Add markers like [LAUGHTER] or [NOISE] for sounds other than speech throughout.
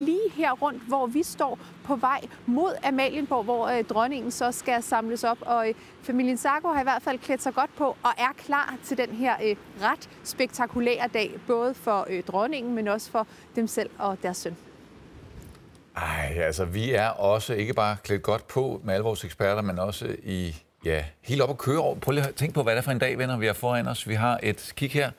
lige her rundt, hvor vi står på vej mod Amalienborg, hvor øh, dronningen så skal samles op. Og øh, familien Sarko har i hvert fald klædt sig godt på og er klar til den her øh, ret spektakulære dag, både for øh, dronningen, men også for dem selv og deres søn. Ej, altså vi er også ikke bare klædt godt på med alle vores eksperter, men også i, ja, helt op at køre over. Prøv lige at tænke på, hvad det er for en dag, venner, vi har foran os. Vi har et kig her.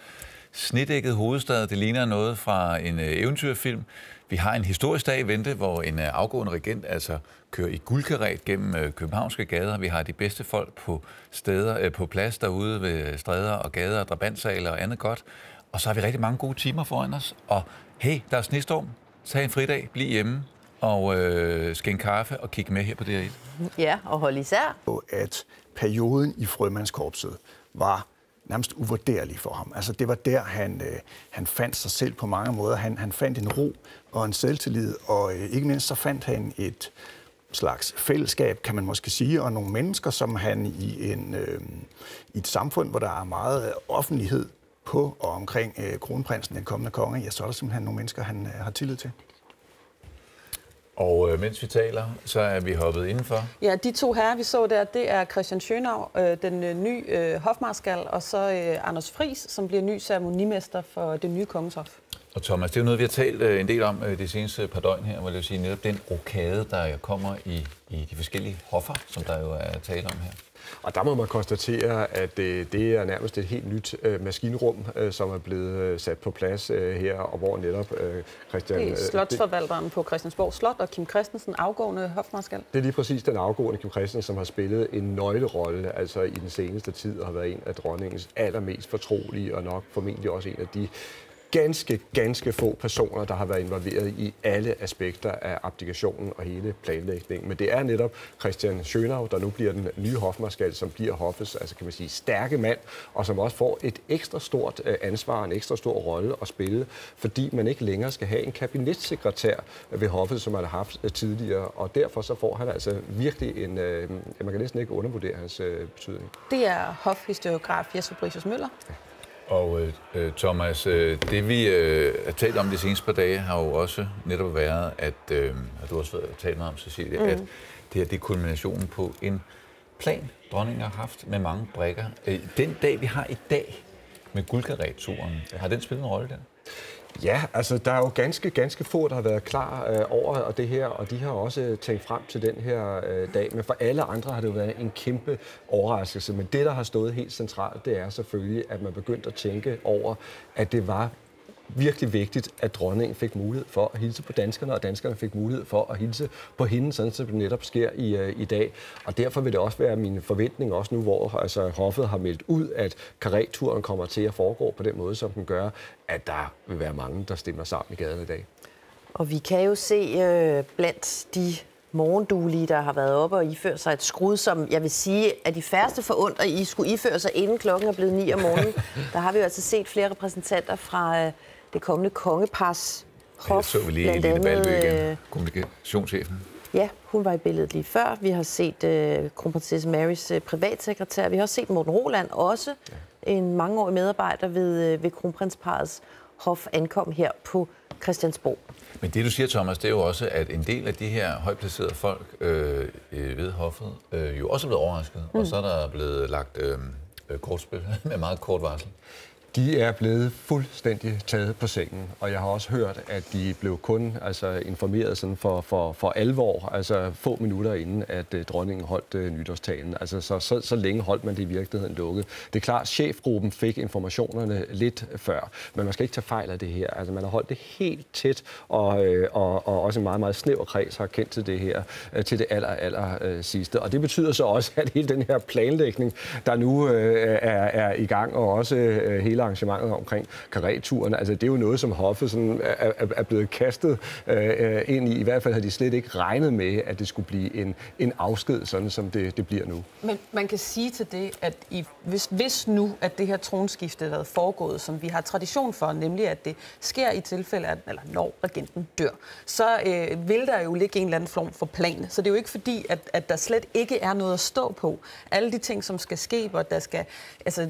Snedækket hovedstad, det ligner noget fra en øh, eventyrfilm. Vi har en historisk dag i vente, hvor en øh, afgående regent altså kører i guldkaret gennem øh, københavnske gader. Vi har de bedste folk på steder, øh, på plads derude ved stræder og gader, drabantsaler og andet godt. Og så har vi rigtig mange gode timer foran os. Og hey, der er snestorm. Tag en fridag, bliv hjemme og øh, skænk kaffe og kig med her på DR1. Ja, og hold især. At perioden i frømandskorpset var nærmest uvurderlig for ham. Altså, det var der, han, øh, han fandt sig selv på mange måder. Han, han fandt en ro og en selvtillid, og øh, ikke mindst så fandt han et slags fællesskab, kan man måske sige, og nogle mennesker, som han i, en, øh, i et samfund, hvor der er meget offentlighed på og omkring øh, kronprinsen, den kommende konge, ja, så er der simpelthen nogle mennesker, han øh, har tillid til. Og øh, mens vi taler, så er vi hoppet indenfor. Ja, de to herrer, vi så der, det er Christian Schönau, øh, den øh, nye øh, hofmarskal, og så øh, Anders Fris, som bliver ny ceremonimester for det nye kongeshof. Og Thomas, det er jo noget, vi har talt øh, en del om øh, de seneste par døgn her, hvor det vil sige netop den rokade, der kommer i, i de forskellige hoffer, som der jo er tale om her. Og der må man konstatere, at øh, det er nærmest et helt nyt øh, maskinrum, øh, som er blevet øh, sat på plads øh, her, og hvor netop øh, Christian... Det er slotsforvalteren på Christiansborg Slot og Kim Christensen, afgående hofmarskal. Det er lige præcis den afgående Kim Christensen, som har spillet en nøglerolle altså i den seneste tid, og har været en af dronningens allermest fortrolige, og nok formentlig også en af de ganske, ganske få personer, der har været involveret i alle aspekter af abdikationen og hele planlægningen. Men det er netop Christian Schönau, der nu bliver den nye hofmarskal, som bliver hoffets, altså kan man sige, stærke mand, og som også får et ekstra stort øh, ansvar, en ekstra stor rolle at spille, fordi man ikke længere skal have en kabinetssekretær ved hoffet, som man har haft øh, tidligere, og derfor så får han altså virkelig en, øh, man kan næsten ikke undervurdere hans betydning. Det er hofhistoriograf Jesper Fabricius Møller. Ja. Og øh, Thomas, øh, det vi øh, har talt om de seneste par dage, har jo også netop været, at, øh, og du har også talt meget om, Cecilie, mm. at det her det er kulminationen på en plan, dronningen har haft med mange brækker. Øh, den dag, vi har i dag med guldkaretturen, har den spillet en rolle der? Ja, altså der er jo ganske, ganske få, der har været klar øh, over det her, og de har også øh, tænkt frem til den her øh, dag. Men for alle andre har det jo været en kæmpe overraskelse. Men det, der har stået helt centralt, det er selvfølgelig, at man begyndte at tænke over, at det var virkelig vigtigt, at dronningen fik mulighed for at hilse på danskerne, og danskerne fik mulighed for at hilse på hende, sådan som det netop sker i, uh, i dag. Og derfor vil det også være min forventning, også nu hvor altså, hoffet har meldt ud, at kareturen kommer til at foregå på den måde, som den gør, at der vil være mange, der stemmer sammen i gaden i dag. Og vi kan jo se øh, blandt de morgenduelige, der har været oppe og iføre sig et skrud, som jeg vil sige, at de færreste forundrer, I skulle iføre sig, inden klokken er blevet 9 om morgenen. [LAUGHS] Der har vi jo altså set flere repræsentanter fra øh, det kommende kongepars hof. Ja, så vi lige Eline Valby igen, øh, kommunikationschefen. Ja, hun var i billedet lige før. Vi har set øh, kronprinsesse Marys øh, privatsekretær. Vi har også set Morten Roland, også ja. en mangeårig medarbejder ved, øh, ved kronprinsparets hof, ankom her på Christiansborg. Men det, du siger, Thomas, det er jo også, at en del af de her højplacerede folk øh, øh ved hoffet øh, jo også er blevet overrasket, mm. og så er der blevet lagt øh, øh kortspil [LAUGHS] med meget kort varsel. De er blevet fuldstændig taget på sengen, og jeg har også hørt, at de blev kun altså, informeret sådan for, for, for alvor, altså få minutter inden, at uh, dronningen holdt uh, nytårstalen. Altså, så, så, så længe holdt man det i virkeligheden lukket. Det er klart, at chefgruppen fik informationerne lidt før, men man skal ikke tage fejl af det her. Altså, man har holdt det helt tæt, og, øh, og, og også en meget, meget snæver kreds har kendt til det her, øh, til det aller, aller øh, sidste. Og det betyder så også, at hele den her planlægning, der nu øh, er, er i gang, og også øh, hele hele arrangementet omkring kareturen. Altså, det er jo noget, som hoffet sådan er, er, er blevet kastet øh, ind i. I hvert fald har de slet ikke regnet med, at det skulle blive en, en afsked, sådan som det, det bliver nu. Men man kan sige til det, at i, hvis, hvis nu, at det her tronskifte er foregået, som vi har tradition for, nemlig at det sker i tilfælde, af, eller når regenten dør, så øh, vil der jo ligge en eller anden form for plan. Så det er jo ikke fordi, at, at der slet ikke er noget at stå på. Alle de ting, som skal ske, hvor der skal altså,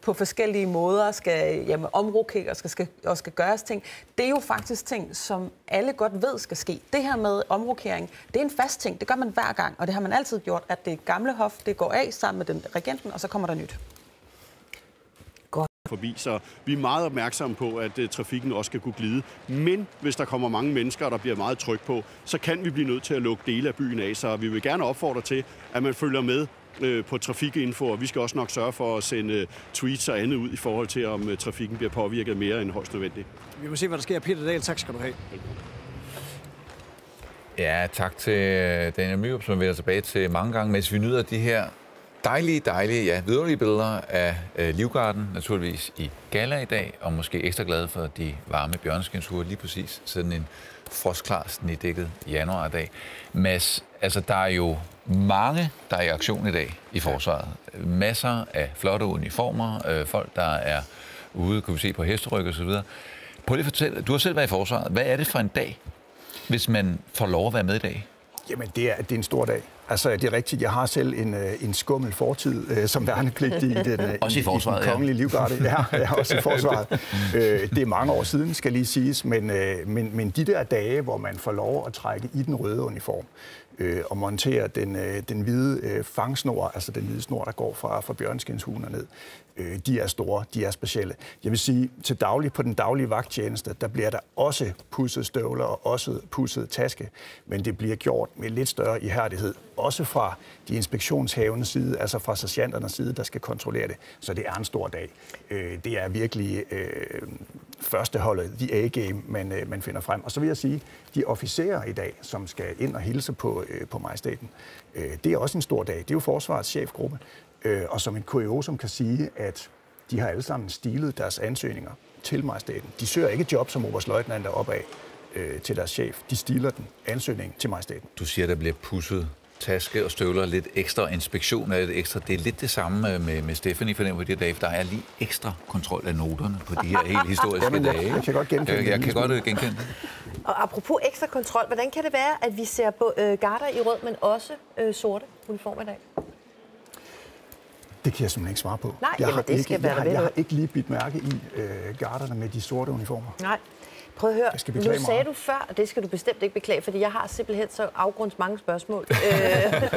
på forskellige måder steder, skal jamen, omrokere og skal, skal, og skal gøres ting. Det er jo faktisk ting, som alle godt ved skal ske. Det her med omrokering, det er en fast ting. Det gør man hver gang, og det har man altid gjort, at det gamle hof, det går af sammen med den regenten, og så kommer der nyt forbi, så vi er meget opmærksomme på, at uh, trafikken også skal kunne glide. Men hvis der kommer mange mennesker, og der bliver meget tryk på, så kan vi blive nødt til at lukke dele af byen af, så vi vil gerne opfordre til, at man følger med uh, på trafikinfo, og vi skal også nok sørge for at sende uh, tweets og andet ud i forhold til, om uh, trafikken bliver påvirket mere end højst nødvendigt. Vi må se, hvad der sker. Peter Dahl, tak skal du have. Ja, tak til Daniel Myrup, som vi er tilbage til mange gange, mens vi nyder de her dejlige, dejlige, ja, vidunderlige billeder af øh, Livgarden, naturligvis i gala i dag, og måske ekstra glade for de varme bjørneskinsure lige præcis sådan en frostklar, snedækket januardag. Mads, altså der er jo mange, der er i aktion i dag i forsvaret. Masser af flotte uniformer, øh, folk, der er ude, kan vi se på hesteryg og så videre. Prøv lige at fortælle, du har selv været i forsvaret. Hvad er det for en dag, hvis man får lov at være med i dag? Jamen, det er, det er en stor dag. Altså, det er rigtigt. Jeg har selv en, øh, en skummel fortid øh, som værnepligtig i den, øh, også i, forsvaret, i den kongelige ja. livgarde. Ja, ja, også i forsvaret. [LAUGHS] øh, det er mange år siden, skal lige siges, men, øh, men, men de der dage, hvor man får lov at trække i den røde uniform, øh, og montere den, øh, den hvide øh, fangsnor, altså den hvide snor, der går fra, fra bjørnskenshuner ned øh, de er store, de er specielle. Jeg vil sige, til daglig på den daglige vagttjeneste, der bliver der også pudset støvler og også pudset taske, men det bliver gjort med lidt større ihærdighed, også fra de inspektionshavende side, altså fra sergeanternes side, der skal kontrollere det. Så det er en stor dag. Øh, det er virkelig øh, førsteholdet, de A-game, man, øh, man finder frem. Og så vil jeg sige, de officerer i dag, som skal ind og hilse på, øh, på majestaten, øh, det er også en stor dag. Det er jo forsvarets chefgruppe. Øh, og som en kuriosum kan sige, at de har alle sammen stilet deres ansøgninger til majestaten. De søger ikke job som oberstløjtnant opad øh, til deres chef. De stiler den ansøgning til majestaten. Du siger, der bliver pusset taske og støvler, lidt ekstra inspektion af lidt ekstra. Det er lidt det samme med, med Stephanie for den de dage, der er lige ekstra kontrol af noterne på de her helt historiske Jamen, dage. Jeg, jeg kan godt genkende jeg, jeg kan godt øh, genkende Og apropos ekstra kontrol, hvordan kan det være, at vi ser på øh, garter i rød, men også øh, sorte uniformer i dag? Det kan jeg simpelthen ikke svare på. Nej, jeg, jamen, har det ikke, skal jeg, har, være jeg har ikke lige bidt mærke i øh, garderne med de sorte uniformer. Nej. Prøv at høre, skal nu meget. sagde du før, og det skal du bestemt ikke beklage, fordi jeg har simpelthen så afgrunds mange spørgsmål. [LAUGHS] øh,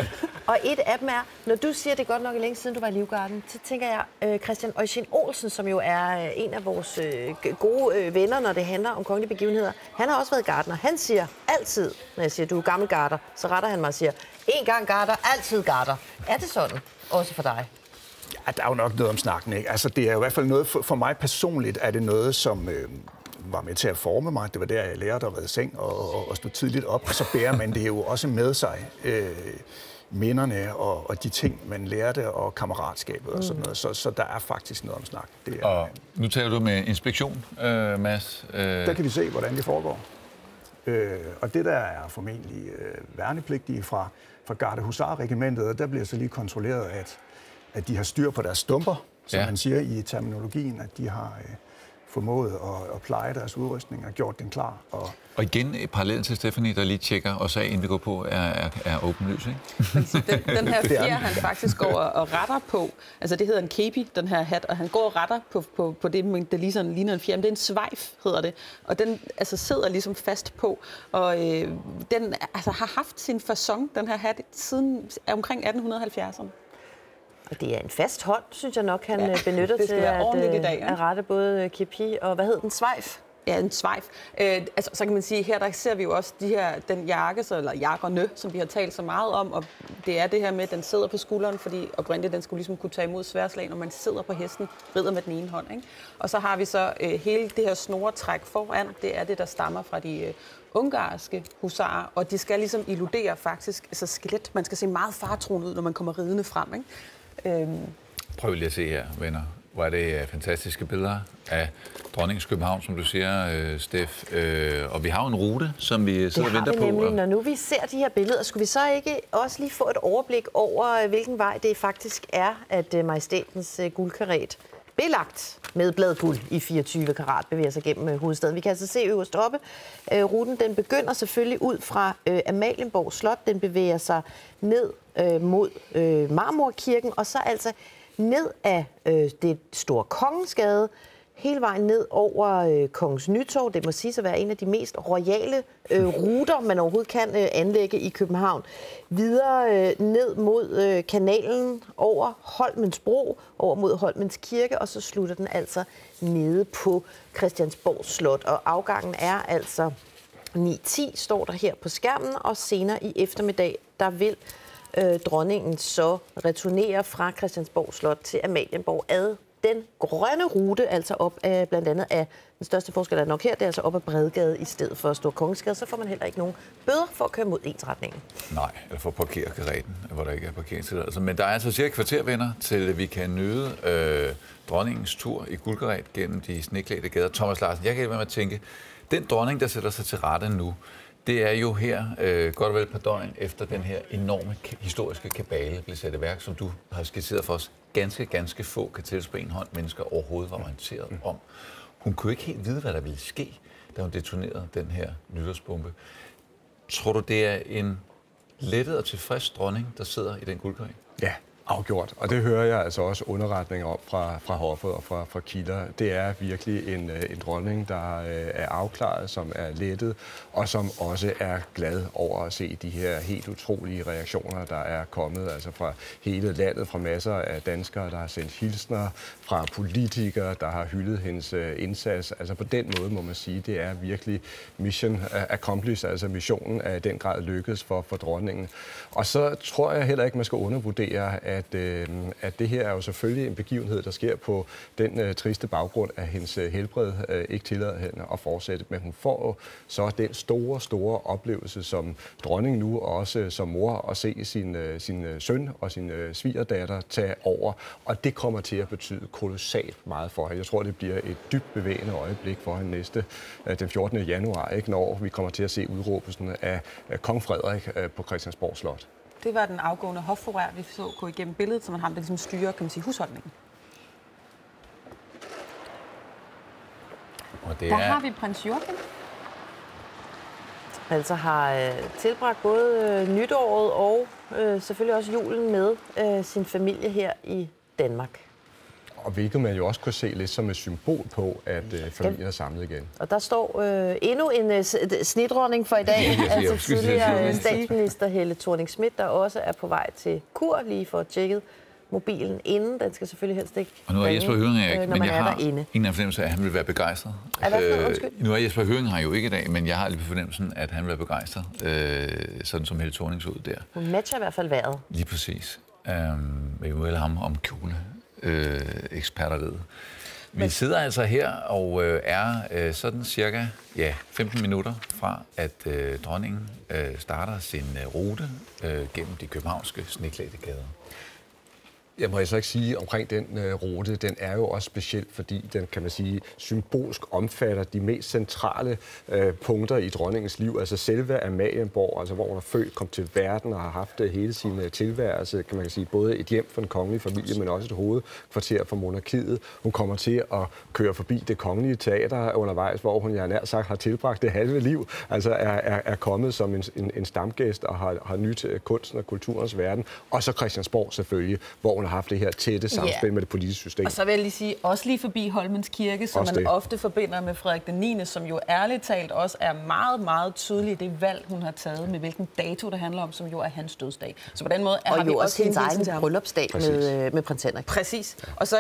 og et af dem er, når du siger, det er godt nok længe siden, du var i Livgarden, så tænker jeg, øh, Christian Øjsien Olsen, som jo er øh, en af vores øh, gode øh, venner, når det handler om kongelige begivenheder, han har også været gardner. Han siger altid, når jeg siger, du er gammel garder, så retter han mig og siger, en gang garder, altid garder. Er det sådan, også for dig? Ja, der er jo nok noget om snakken, ikke? Altså, det er jo i hvert fald noget, for, for mig personligt er det noget, som øh, var med til at forme mig. Det var der, jeg lærte at redde seng og, og, og stå tidligt op. Og så bærer man det jo også med sig. Øh, minderne og, og de ting, man lærte, og kammeratskabet og sådan noget. Så, så der er faktisk noget om snak. Det er, og nu taler du med inspektion, øh, Mads. Øh... Der kan vi se, hvordan det foregår. Øh, og det der er formentlig øh, værnepligtige fra, fra Garde Husar-regimentet, der bliver så lige kontrolleret, at at de har styr på deres stumper, som ja. man siger i terminologien, at de har øh, formået at, at pleje deres udrustning og gjort den klar. Og, og igen, parallelt til Stephanie, der lige tjekker og sagde, inden vi går på, er, er, er åbenlys, ikke? den, den her [LAUGHS] fjer, han faktisk går og retter på, altså det hedder en kepi, den her hat, og han går og retter på, på, på det, der lige sådan ligner en fjer, men det er en svejf, hedder det, og den altså, sidder ligesom fast på, og øh, den altså, har haft sin fasong, den her hat, siden omkring 1870'erne. Og det er en fast hånd, synes jeg nok, han ja, øh, benytter til at, øh, dag, ja. at rette både kepi og, hvad hedder den, svejf? Ja, en svejf. Øh, altså, så kan man sige, her der ser vi jo også de her, den jakke, så, eller jakkerne, som vi har talt så meget om, og det er det her med, at den sidder på skulderen, fordi oprindeligt den skulle ligesom kunne tage imod sværslag, når man sidder på hesten, rider med den ene hånd. Ikke? Og så har vi så øh, hele det her snoretræk foran, det er det, der stammer fra de øh, ungarske husarer, og de skal ligesom illudere faktisk, altså skelet, man skal se meget fartroen ud, når man kommer ridende frem. Ikke? Øhm. Prøv lige at se her, venner. Hvor er det øh, fantastiske billeder af dronningens København, som du siger, øh, Steff. Øh, og vi har jo en rute, som vi sidder og venter på. Nemlig. Når nu vi ser de her billeder, skulle vi så ikke også lige få et overblik over, hvilken vej det faktisk er, at majestatens guldkaret belagt med bladguld i 24 karat bevæger sig gennem hovedstaden. Vi kan altså se øverst oppe. ruten den begynder selvfølgelig ud fra Amalienborg Slot. Den bevæger sig ned øh, mod øh, Marmorkirken, og så altså ned af øh, det store Kongensgade, hele vejen ned over øh, Kongens Nytorv. Det må sige at være en af de mest royale øh, ruter, man overhovedet kan øh, anlægge i København. Videre øh, ned mod øh, kanalen over Holmens Bro, over mod Holmens Kirke, og så slutter den altså nede på Christiansborg Slot. Og afgangen er altså 9.10, står der her på skærmen, og senere i eftermiddag, der vil øh, dronningen så returnerer fra Christiansborg Slot til Amalienborg ad den grønne rute, altså op af blandt andet af den største forskel er nok her, det er altså op ad Bredgade i stedet for Stor Kongensgade, så får man heller ikke nogen bøder for at køre mod ensretningen. Nej, eller for at parkere karetten, hvor der ikke er parkeringstilladelse. Men der er altså cirka kvartervenner til, vi kan nyde øh, dronningens tur i guldkaret gennem de sneklædte gader. Thomas Larsen, jeg kan ikke være med at tænke, den dronning, der sætter sig til rette nu, det er jo her, øh, godt og vel et par døgn efter den her enorme historiske kabale blev sat i værk, som du har skitseret for os. Ganske, ganske få kan tælles på en hånd mennesker overhovedet var orienteret om. Hun kunne ikke helt vide, hvad der ville ske, da hun detonerede den her nytårsbombe. Tror du, det er en lettet og tilfreds dronning, der sidder i den guldgren? Ja, Afgjort, og det hører jeg altså også underretninger om fra, fra hoffet og fra, fra kilder. Det er virkelig en, øh, en dronning, der øh, er afklaret, som er lettet, og som også er glad over at se de her helt utrolige reaktioner, der er kommet altså fra hele landet, fra masser af danskere, der har sendt hilsner, fra politikere, der har hyldet hendes øh, indsats. Altså på den måde må man sige, det er virkelig mission accomplished, altså missionen er i den grad lykkedes for, for dronningen. Og så tror jeg heller ikke, man skal undervurdere, at at, øh, at det her er jo selvfølgelig en begivenhed, der sker på den øh, triste baggrund, at hendes øh, helbred øh, ikke tillader hende at fortsætte. Men hun får jo så den store, store oplevelse som dronning nu, og også øh, som mor, at se sin, øh, sin øh, søn og sin øh, svigerdatter tage over. Og det kommer til at betyde kolossalt meget for hende. Jeg tror, det bliver et dybt bevægende øjeblik for hende næste øh, den 14. januar, ikke, når vi kommer til at se udråbelsen af, øh, kong Frederik øh, på Christiansborg Slot. Det var den afgående hofforær, vi så gå igennem billedet, som man har, der ligesom styrer, kan man sige, husholdningen. Og det der er... har vi prins Joachim. Altså har øh, tilbragt både øh, nytåret og øh, selvfølgelig også julen med øh, sin familie her i Danmark. Og hvilket man jo også kunne se lidt som et symbol på, at øh, familien er samlet igen. Og der står øh, endnu en øh, snidronning for i dag. [LAUGHS] Ja, altså tidligere øh, statsminister Helle thorning Schmidt, der også er på vej til kur lige for at tjekke mobilen inden. Den skal selvfølgelig helst ikke Og nu er Jesper Høring ikke, øh, men jeg har derinde. ingen fornemmelse af, at han vil være begejstret. Øh, nu er Jesper Høring her jo ikke i dag, men jeg har lidt fornemmelsen, at han vil være begejstret, øh, sådan som Helle Thorning så ud der. Hun matcher i hvert fald vejret. Lige præcis. Um, vi vil ham om kjole øh, eksperteriet. Vi sidder altså her og øh, er øh, sådan cirka ja, 15 minutter fra, at øh, dronningen øh, starter sin øh, rute øh, gennem de københavnske sneklædte gader. Jeg må jeg så ikke sige omkring den øh, rute, den er jo også speciel, fordi den, kan man sige, symbolsk omfatter de mest centrale øh, punkter i dronningens liv. Altså selve Amalienborg, altså hvor hun er født, kom til verden og har haft øh, hele sin øh, tilværelse, kan man kan sige, både et hjem for den kongelige familie, men også et hovedkvarter for monarkiet. Hun kommer til at køre forbi det kongelige teater undervejs, hvor hun, jeg nær sagt, har tilbragt det halve liv, altså er, er, er kommet som en, en, en stamgæst og har, har nyt øh, kunsten og kulturens verden. Og så Christiansborg selvfølgelig, hvor hun har haft det her tætte samspil yeah. med det politiske system. Og så vil jeg lige sige, også lige forbi Holmens Kirke, som også man det. ofte forbinder med Frederik den 9., som jo ærligt talt også er meget, meget tydelig i det valg, hun har taget med hvilken dato det handler om, som jo er hans dødsdag. Så på den måde og har jo vi også hendes egen bryllupsdag med, øh, med prins Henrik. Præcis. Og så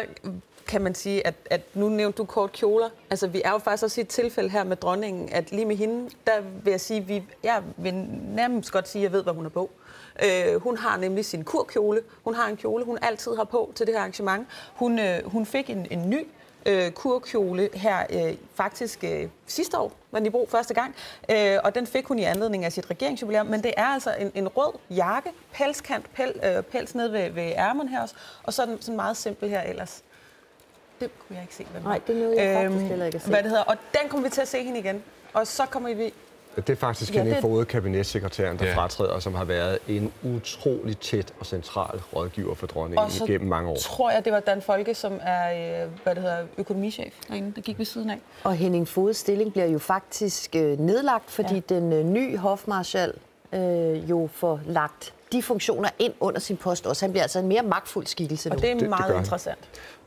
kan man sige, at, at nu nævnte du kort kjoler. Altså, vi er jo faktisk også i et tilfælde her med dronningen, at lige med hende, der vil jeg sige, vi, jeg vil nærmest godt sige, at jeg ved, hvad hun er på. Øh, hun har nemlig sin kurkjole. Hun har en kjole, hun altid har på til det her arrangement. Hun, øh, hun fik en, en ny øh, kurkjole her øh, faktisk øh, sidste år, var den i brug første gang. Øh, og den fik hun i anledning af sit regeringsjubilæum. Men det er altså en, en rød jakke, pelskant, pel, øh, pels nede ved, ved ærmen her også. Og så er den sådan meget simpel her ellers. Det kunne jeg ikke se, hvad Nej, det nåede jeg faktisk øhm, heller ikke at se. Hvad det hedder. Og den kommer vi til at se hende igen. Og så kommer vi det er faktisk ja, Henning Fode, kabinetssekretæren, der ja. fratræder, som har været en utrolig tæt og central rådgiver for dronningen gennem mange år. tror jeg, det var Dan Folke, som er øh, hvad det hedder, økonomichef derinde, der gik ved siden af. Og Henning Fodes stilling bliver jo faktisk øh, nedlagt, fordi ja. den øh, nye hofmarschall øh, jo får lagt de funktioner ind under sin post også. Han bliver altså en mere magtfuld skikkelse nu. Og det er det meget gør han. interessant.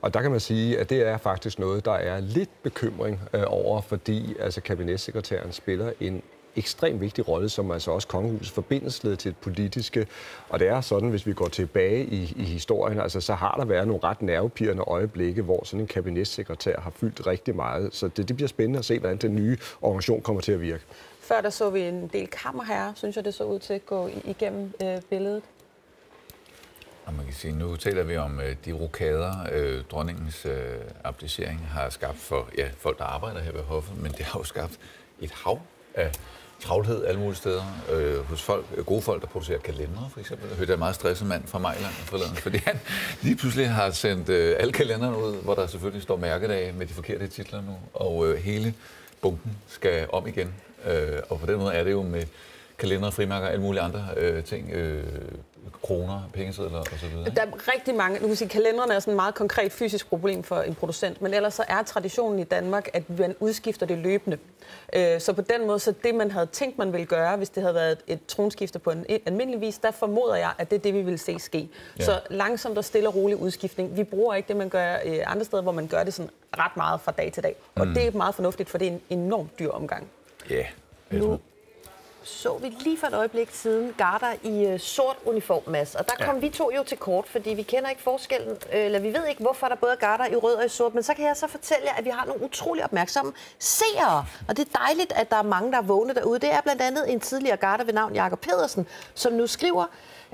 Og der kan man sige, at det er faktisk noget, der er lidt bekymring øh, over, fordi altså, kabinetssekretæren spiller en ekstremt vigtig rolle, som altså også kongehusets forbindelsesled til det politiske. Og det er sådan, hvis vi går tilbage i, i historien, altså så har der været nogle ret nervepirrende øjeblikke, hvor sådan en kabinetssekretær har fyldt rigtig meget. Så det, det bliver spændende at se, hvordan den nye organisation kommer til at virke. Før der så vi en del kammerherrer, synes jeg, det så ud til at gå igennem øh, billedet. Og man kan sige, nu taler vi om øh, de rokader, øh, dronningens øh, abdicering har skabt for ja, folk, der arbejder her ved hoffet, men det har jo skabt et hav af travlhed alle mulige steder. Øh, hos folk, øh, gode folk, der producerer kalendere, for eksempel. Jeg hørte en meget stresset mand fra Mejland forleden, fordi han lige pludselig har sendt øh, alle kalenderne ud, hvor der selvfølgelig står mærkedage med de forkerte titler nu, og øh, hele bunken skal om igen. Øh, og på den måde er det jo med kalendere, frimærker og alle mulige andre øh, ting, øh, kroner, pengesedler osv. Der er rigtig mange, nu kan sige, kalenderne er sådan et meget konkret fysisk problem for en producent, men ellers så er traditionen i Danmark, at man udskifter det løbende. Øh, Så på den måde, så det man havde tænkt, man ville gøre, hvis det havde været et tronskifte på en almindelig vis, der formoder jeg, at det er det, vi vil se ske. Ja. Så langsomt og stille og rolig udskiftning. Vi bruger ikke det, man gør øh, andre steder, hvor man gør det sådan ret meget fra dag til dag. Og det er meget fornuftigt, for det er en enormt dyr omgang. Ja. Nu så vi lige for et øjeblik siden Garter i øh, sort uniform, Mads. Og der kom ja. vi to jo til kort, fordi vi kender ikke forskellen, øh, eller vi ved ikke, hvorfor der både er Garter i rød og i sort. Men så kan jeg så fortælle jer, at vi har nogle utrolig opmærksomme seere. Og det er dejligt, at der er mange, der er vågne derude. Det er blandt andet en tidligere Garter ved navn Jakob Pedersen, som nu skriver,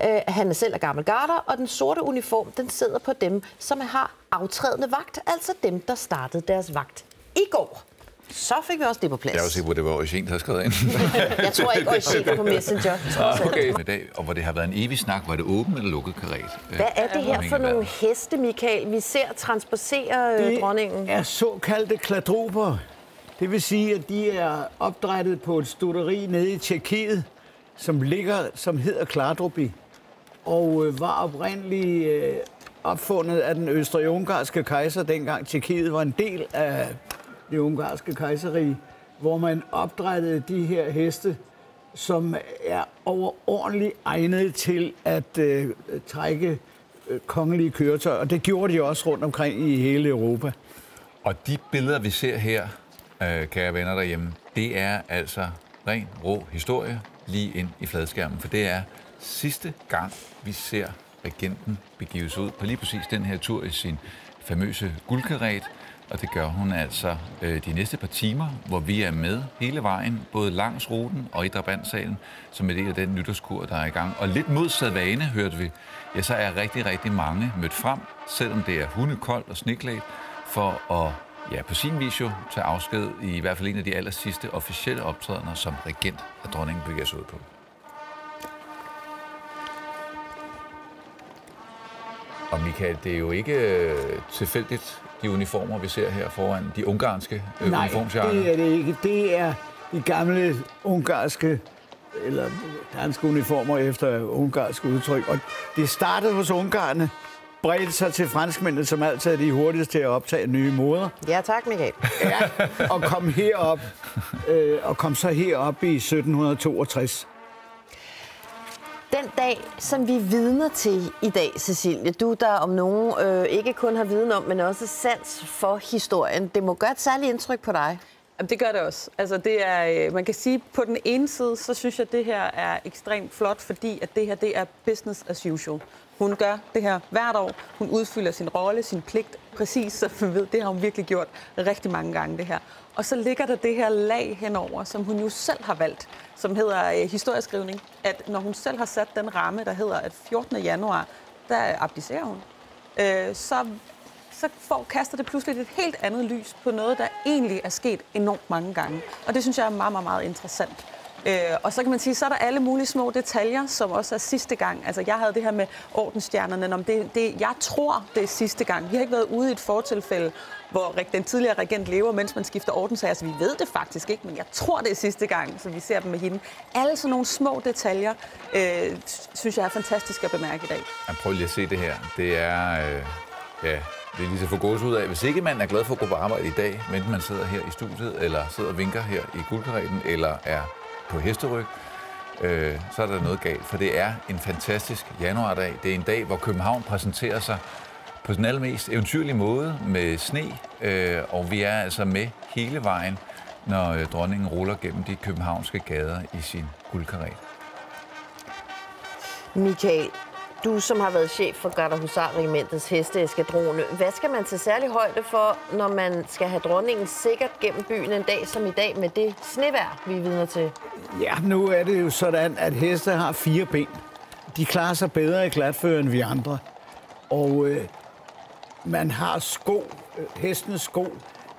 øh, han er selv er gammel Garter, og den sorte uniform, den sidder på dem, som har aftrædende vagt, altså dem, der startede deres vagt i går. Så fik vi også det på plads. Jeg er jo sikker på, at det var Øjsen, der havde skrevet ind. [LAUGHS] Jeg tror ikke, I på Messenger. alt. okay. I dag, og hvor det har været en evig snak, var det åben eller lukket karet? Hvad er det her for nogle heste, Michael, vi ser transportere øh, dronningen? er såkaldte kladruber. Det vil sige, at de er opdrættet på et studeri nede i Tjekkiet, som ligger, som hedder Kladrubi, og øh, var oprindeligt øh, opfundet af den østrig-ungarske kejser, dengang Tjekkiet var en del af det ungarske kejserige, hvor man opdrættede de her heste, som er overordentligt egnet til at øh, trække øh, kongelige køretøjer. Og det gjorde de også rundt omkring i hele Europa. Og de billeder, vi ser her, øh, kære venner derhjemme, det er altså ren, rå historie lige ind i fladskærmen. For det er sidste gang, vi ser regenten begive sig ud på lige præcis den her tur i sin famøse guldkaret. Og det gør hun altså øh, de næste par timer, hvor vi er med hele vejen, både langs ruten og i Drabantsalen, som er del af den nytårskur, der er i gang. Og lidt modsat vane, hørte vi, ja, så er rigtig, rigtig mange mødt frem, selvom det er hundekoldt og sneklædt, for at ja, på sin vis jo tage afsked i i hvert fald en af de aller sidste officielle optrædener som regent af dronningen begiver sig ud på. Og Michael, det er jo ikke øh, tilfældigt, de uniformer, vi ser her foran, de ungarske øh, Nej, uniformsjakker. det er det ikke. Det er de gamle ungarske eller danske uniformer efter ungarsk udtryk. Og det startede hos ungarerne, bredte sig til franskmændene, som altid er de hurtigste til at optage nye moder, Ja, tak, Michael. ja, og kom herop, øh, og kom så herop i 1762. Den dag, som vi er vidner til i dag, Cecilie, du der om nogen øh, ikke kun har viden om, men også sans for historien, det må gøre et særligt indtryk på dig. Jamen, det gør det også. Altså, det er, øh, man kan sige, på den ene side, så synes jeg, at det her er ekstremt flot, fordi at det her det er business as usual. Hun gør det her hvert år. Hun udfylder sin rolle, sin pligt, præcis som vi ved. Det har hun virkelig gjort rigtig mange gange, det her. Og så ligger der det her lag henover, som hun jo selv har valgt, som hedder øh, historieskrivning. At når hun selv har sat den ramme, der hedder, at 14. januar, der abdicerer hun. Øh, så så får, kaster det pludselig et helt andet lys på noget, der egentlig er sket enormt mange gange. Og det synes jeg er meget, meget, meget interessant. Øh, og så kan man sige, så er der alle mulige små detaljer, som også er sidste gang. Altså, jeg havde det her med ordensstjernerne. Om det, det, jeg tror, det er sidste gang. Vi har ikke været ude i et fortilfælde, hvor den tidligere regent lever, mens man skifter ordensager. Så vi ved det faktisk ikke, men jeg tror, det er sidste gang, så vi ser dem med hende. Alle sådan nogle små detaljer, øh, synes jeg er fantastisk at bemærke i dag. Jeg prøv lige at se det her. Det er, øh, ja, det er lige så få gås ud af. Hvis ikke man er glad for at gå på arbejde i dag, men man sidder her i studiet, eller sidder og vinker her i guldkaretten, eller er på hesteryg, øh, så er der noget galt. For det er en fantastisk januardag. Det er en dag, hvor København præsenterer sig på den allermest eventyrlige måde med sne, øh, og vi er altså med hele vejen, når øh, dronningen ruller gennem de københavnske gader i sin guldkaret. Michael, du som har været chef for Gardehusar-regimentets hesteeskadrone, hvad skal man til særlig højde for, når man skal have dronningen sikkert gennem byen en dag som i dag med det snevær, vi er vidner til? Ja, nu er det jo sådan, at heste har fire ben. De klarer sig bedre i glatføre end vi andre. Og øh, man har sko, øh, hestens sko,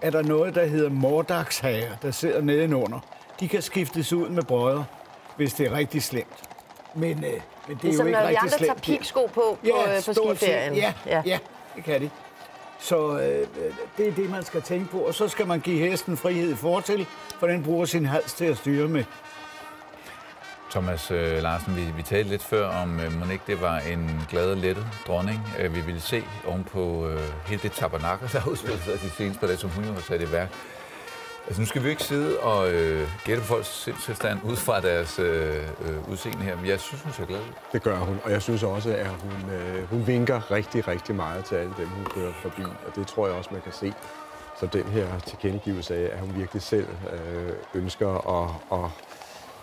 er der noget, der hedder mordagshager, der sidder nedenunder. De kan skiftes ud med brødre, hvis det er rigtig slemt. Men, øh, men det er, Det jo som, ikke når de andre tager pigsko på på, Ja, øh, på stort set. skiferien. Ja, ja. ja, det kan de. Så øh, det er det, man skal tænke på. Og så skal man give hesten frihed i fortil, for den bruger sin hals til at styre med. Thomas øh, Larsen, vi, vi talte lidt før om, øh, må ikke det var en glad og lettet dronning, øh, vi ville se ovenpå øh, hele det tabernakel, der har udspillet sig de seneste par dage, som hun jo har sat i værk. Altså nu skal vi jo ikke sidde og øh, gætte på folks sindstilstand ud fra deres øh, øh, udseende her, men jeg synes, hun ser glad ud. Det gør hun, og jeg synes også, at hun, øh, hun vinker rigtig, rigtig meget til alle dem, hun kører forbi, og det tror jeg også, man kan se. Så den her tilkendegivelse af, at hun virkelig selv øh, ønsker at, at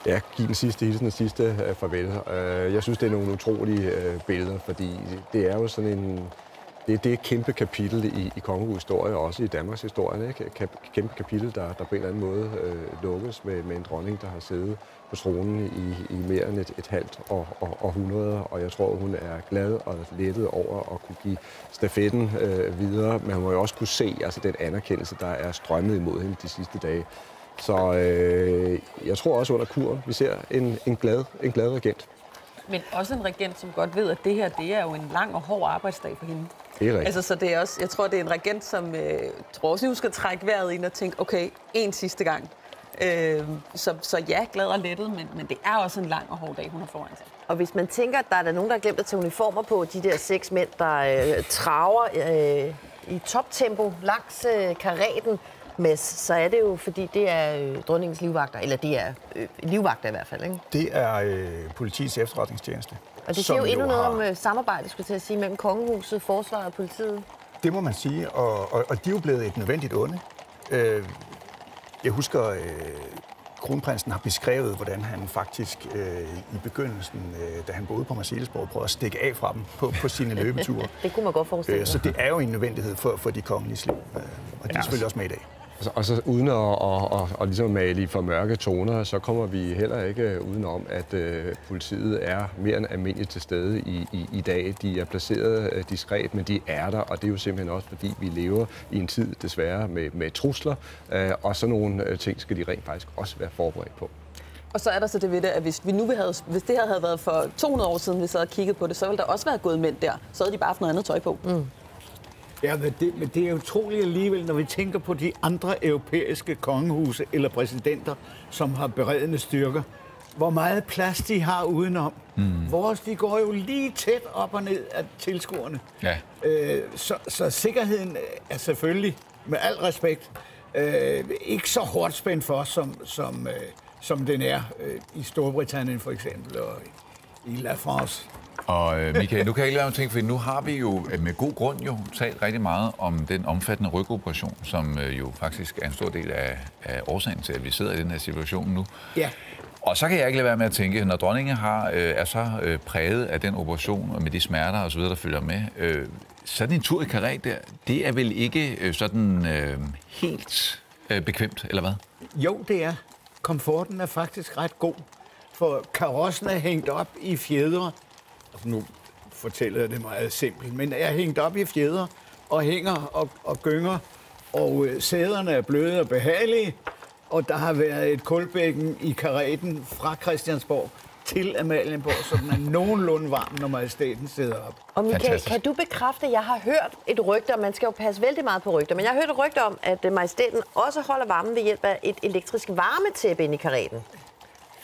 ja, give den sidste hilsen og sidste øh, farvel. Øh, jeg synes, det er nogle utrolige øh, billeder, fordi det er jo sådan en... Det, det er et kæmpe kapitel i, i kongehusets historie, og også i Danmarks historie. Ikke? Kæmpe, kæmpe kapitel, der, der på en eller anden måde øh, lukkes med, med en dronning, der har siddet på tronen i, i mere end et, et halvt og, og, århundrede, og jeg tror, hun er glad og lettet over at kunne give stafetten øh, videre, men man må jo også kunne se altså, den anerkendelse, der er strømmet imod hende de sidste dage. Så øh, jeg tror også under kuren, vi ser en, en, glad, en glad regent. Men også en regent, som godt ved, at det her det er jo en lang og hård arbejdsdag for hende. Det er rigtigt. Altså, så det er også, jeg tror, det er en regent, som øh, tror også, skal trække vejret ind og tænke, okay, en sidste gang. Øh, så, så ja, glad og lettet, men, men det er også en lang og hård dag, hun har foran sig. Og hvis man tænker, at der er der nogen, der har glemt at tage uniformer på, de der seks mænd, der øh, traver øh, i toptempo langs øh, karaten, med, så er det jo, fordi det er øh, dronningens livvagter, eller det er øh, livvagter i hvert fald, ikke? Det er øh, politiets efterretningstjeneste. Og det siger som jo endnu noget har- om øh, samarbejde, skulle jeg til at sige, mellem kongehuset, forsvaret og politiet. Det må man sige, og, og, og de er jo blevet et nødvendigt onde. Øh, jeg husker, øh, kronprinsen har beskrevet, hvordan han faktisk øh, i begyndelsen, øh, da han boede på Marcellesborg, prøvede at stikke af fra dem på, på sine [LAUGHS] løbeture. Det kunne man godt forestille Øh, sig. så det er jo en nødvendighed for, for de kongelige øh, og de er Ja. selvfølgelig også med i dag. Og så uden at, at, at, at ligesom male i for mørke toner, så kommer vi heller ikke udenom, at øh, politiet er mere end almindeligt til stede i, i, i dag. De er placeret øh, diskret, men de er der, og det er jo simpelthen også, fordi vi lever i en tid desværre med, med trusler, øh, og sådan nogle øh, ting skal de rent faktisk også være forberedt på. Og så er der så det ved det, at hvis, vi nu havde, hvis det her havde været for 200 år siden, vi sad og kiggede på det, så ville der også være gået mænd der. Så havde de bare haft noget andet tøj på. Mm. Ja, men det, men det er utroligt alligevel, når vi tænker på de andre europæiske kongehuse eller præsidenter, som har beredende styrker. Hvor meget plads de har udenom. Mm. Vores, de går jo lige tæt op og ned af tilskuerne. Ja. Øh, så, så sikkerheden er selvfølgelig, med al respekt, øh, ikke så hårdt spændt for, som, som, øh, som den er øh, i Storbritannien for eksempel, og i La France. Og øh, Michael, nu kan jeg ikke lade mig tænke, for nu har vi jo øh, med god grund jo talt rigtig meget om den omfattende rygoperation, som øh, jo faktisk er en stor del af, af årsagen til, at vi sidder i den her situation nu. Ja. Og så kan jeg ikke lade være med at tænke, når dronningen har, øh, er så øh, præget af den operation, og med de smerter og så videre, der følger med, øh, sådan en tur i karet der, det er vel ikke øh, sådan øh, helt øh, bekvemt, eller hvad? Jo, det er. Komforten er faktisk ret god, for karossen er hængt op i fjedre. Nu fortæller jeg det meget simpelt, men er hængt op i fjedre og hænger og, og gynger, og øh, sæderne er bløde og behagelige, og der har været et kulbækken i karetten fra Christiansborg til Amalienborg, så den er nogenlunde varm, når majestæten sidder op. Og Michael, Fantastisk. kan du bekræfte, at jeg har hørt et rygte, og man skal jo passe vældig meget på rygter, men jeg har hørt et rygte om, at øh, majestæten også holder varmen ved hjælp af et elektrisk varmetæppe ind i karetten.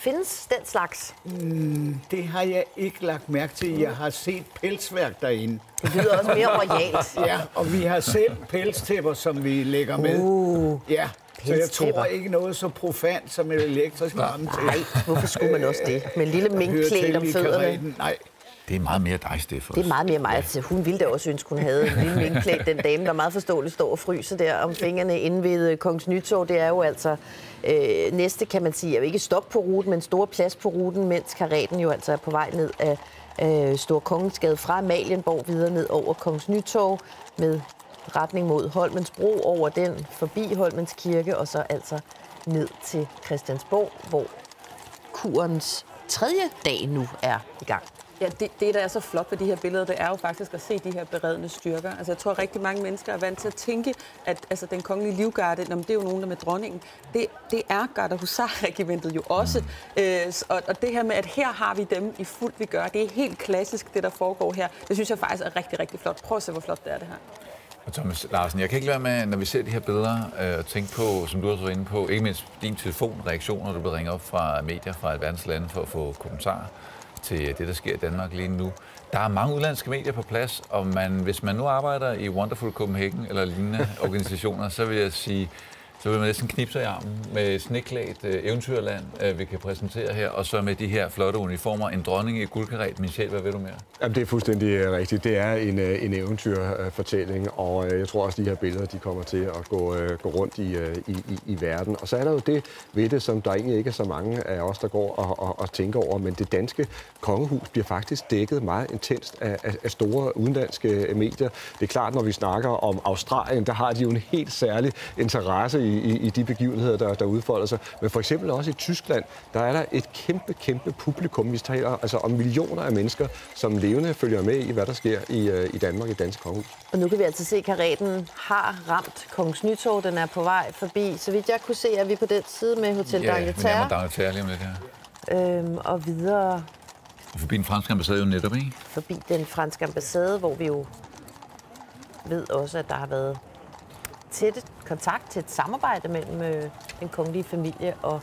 Findes den slags? Det har jeg ikke lagt mærke til. Jeg har set pelsværk derinde. Det lyder også mere royalt. [LAUGHS] Ja, og vi har selv pelstæpper, som vi lægger med. Uh. Ja, Så jeg tror ikke noget så profant som et elektrisk varme til. Nej, hvorfor skulle man også det? Med en lille til om fødderne. karetten. Nej, Det er meget mere dig, Steffens. Det er meget mere mig. Altså, hun ville da også ønske, hun havde en lille minkklædt, den dame, der meget forståeligt står og fryser der om fingrene inde ved øh, Kongens Nytorv. Det er jo altså øh, næste, kan man sige, er jo ikke stop på ruten, men stor plads på ruten, mens karetten jo altså er på vej ned af øh, Stor Kongensgade fra Amalienborg videre ned over Kongens Nytorv med retning mod Holmens Bro over den, forbi Holmens Kirke og så altså ned til Christiansborg, hvor kurens tredje dag nu er i gang. Ja, det, det, der er så flot ved de her billeder, det er jo faktisk at se de her beredne styrker. Altså, jeg tror, rigtig mange mennesker er vant til at tænke, at altså, den kongelige livgarde, jamen, det er jo nogen, der med dronningen. Det, det er Garda Husar-regimentet jo også. Øh, og, og det her med, at her har vi dem i fuldt vi gør, det er helt klassisk, det der foregår her. Det synes jeg faktisk er rigtig, rigtig flot. Prøv at se, hvor flot det er, det her. Og Thomas Larsen, jeg kan ikke lade være med, når vi ser de her billeder, øh, tænke på, som du også var inde på, ikke mindst din telefonreaktion, når du bliver ringet op fra medier fra et verdens lande for at få kommentarer til det, der sker i Danmark lige nu. Der er mange udlandske medier på plads, og man, hvis man nu arbejder i Wonderful Copenhagen eller lignende organisationer, så vil jeg sige, så vil man næsten knipse i armen med sneklædt øh, eventyrland, øh, vi kan præsentere her, og så med de her flotte uniformer. En dronning i guldkaret. Michel, hvad ved du mere? Jamen, det er fuldstændig øh, rigtigt. Det er en, øh, en eventyrfortælling, og øh, jeg tror også, at de her billeder de kommer til at gå, øh, gå rundt i, øh, i, i, i verden. Og så er der jo det ved det, som der egentlig ikke er så mange af os, der går og, og, og tænker over, men det danske kongehus bliver faktisk dækket meget intenst af, af, af store udenlandske medier. Det er klart, når vi snakker om Australien, der har de jo en helt særlig interesse i, i, i de begivenheder, der, der udfolder sig. Men for eksempel også i Tyskland, der er der et kæmpe, kæmpe publikum. Vi taler altså om millioner af mennesker, som levende følger med i, hvad der sker i, øh, i Danmark i Dansk Kongehus. Og nu kan vi altså se, at karetten har ramt Kongens Nytorv. Den er på vej forbi. Så vidt jeg kunne se, er vi på den side med Hotel Ja, vi nærmer D'Angleterre. D'Angleterre lige om lidt her. Øhm, og videre Og forbi den franske ambassade jo netop, ikke? forbi den franske ambassade, hvor vi jo ved også, at der har været tæt kontakt et samarbejde mellem øh, den kongelige familie og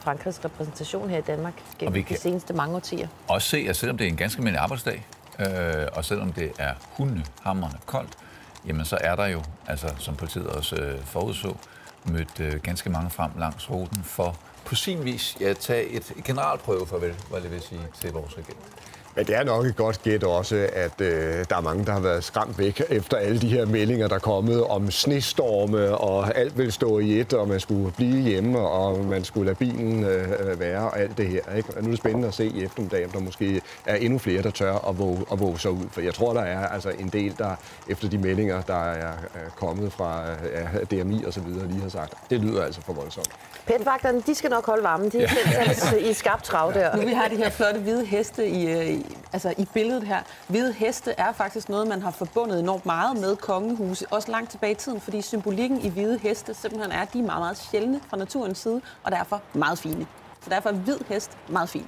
Frankrigs repræsentation her i Danmark Og gennem de seneste mange årtier. Også se, at selvom det er en ganske almindelig arbejdsdag, øh, og selvom det er hundehammerende koldt, jamen så er der jo, altså som politiet også øh, forudså, mødt øh, ganske mange frem langs ruten for på sin vis ja, at tage et generalprøve, for vel, hvad jeg vil sige, til vores regent. Men det er nok et godt gæt også, at øh, der er mange, der har været skræmt væk efter alle de her meldinger, der er kommet om snestorme, og alt vil stå i et, og man skulle blive hjemme, og man skulle lade bilen øh, øh, være, og alt det her. Ikke? Og nu er det spændende at se i eftermiddag, om der måske er endnu flere, der tør at våge, at våge sig ud. For jeg tror, der er altså en del, der efter de meldinger, der er er kommet fra øh, ja, DMI og så videre, lige har sagt, det lyder altså for voldsomt. Pætvagterne, de skal nok holde varmen. De er sendt i skarpt trav der. Nu vi har de her flotte hvide heste i, øh, i, altså i billedet her. Hvide heste er faktisk noget, man har forbundet enormt meget med kongehuse, også langt tilbage i tiden, fordi symbolikken i hvide heste simpelthen er, at de er meget, meget sjældne fra naturens side, og derfor meget fine. Så derfor er hvid hest meget fin.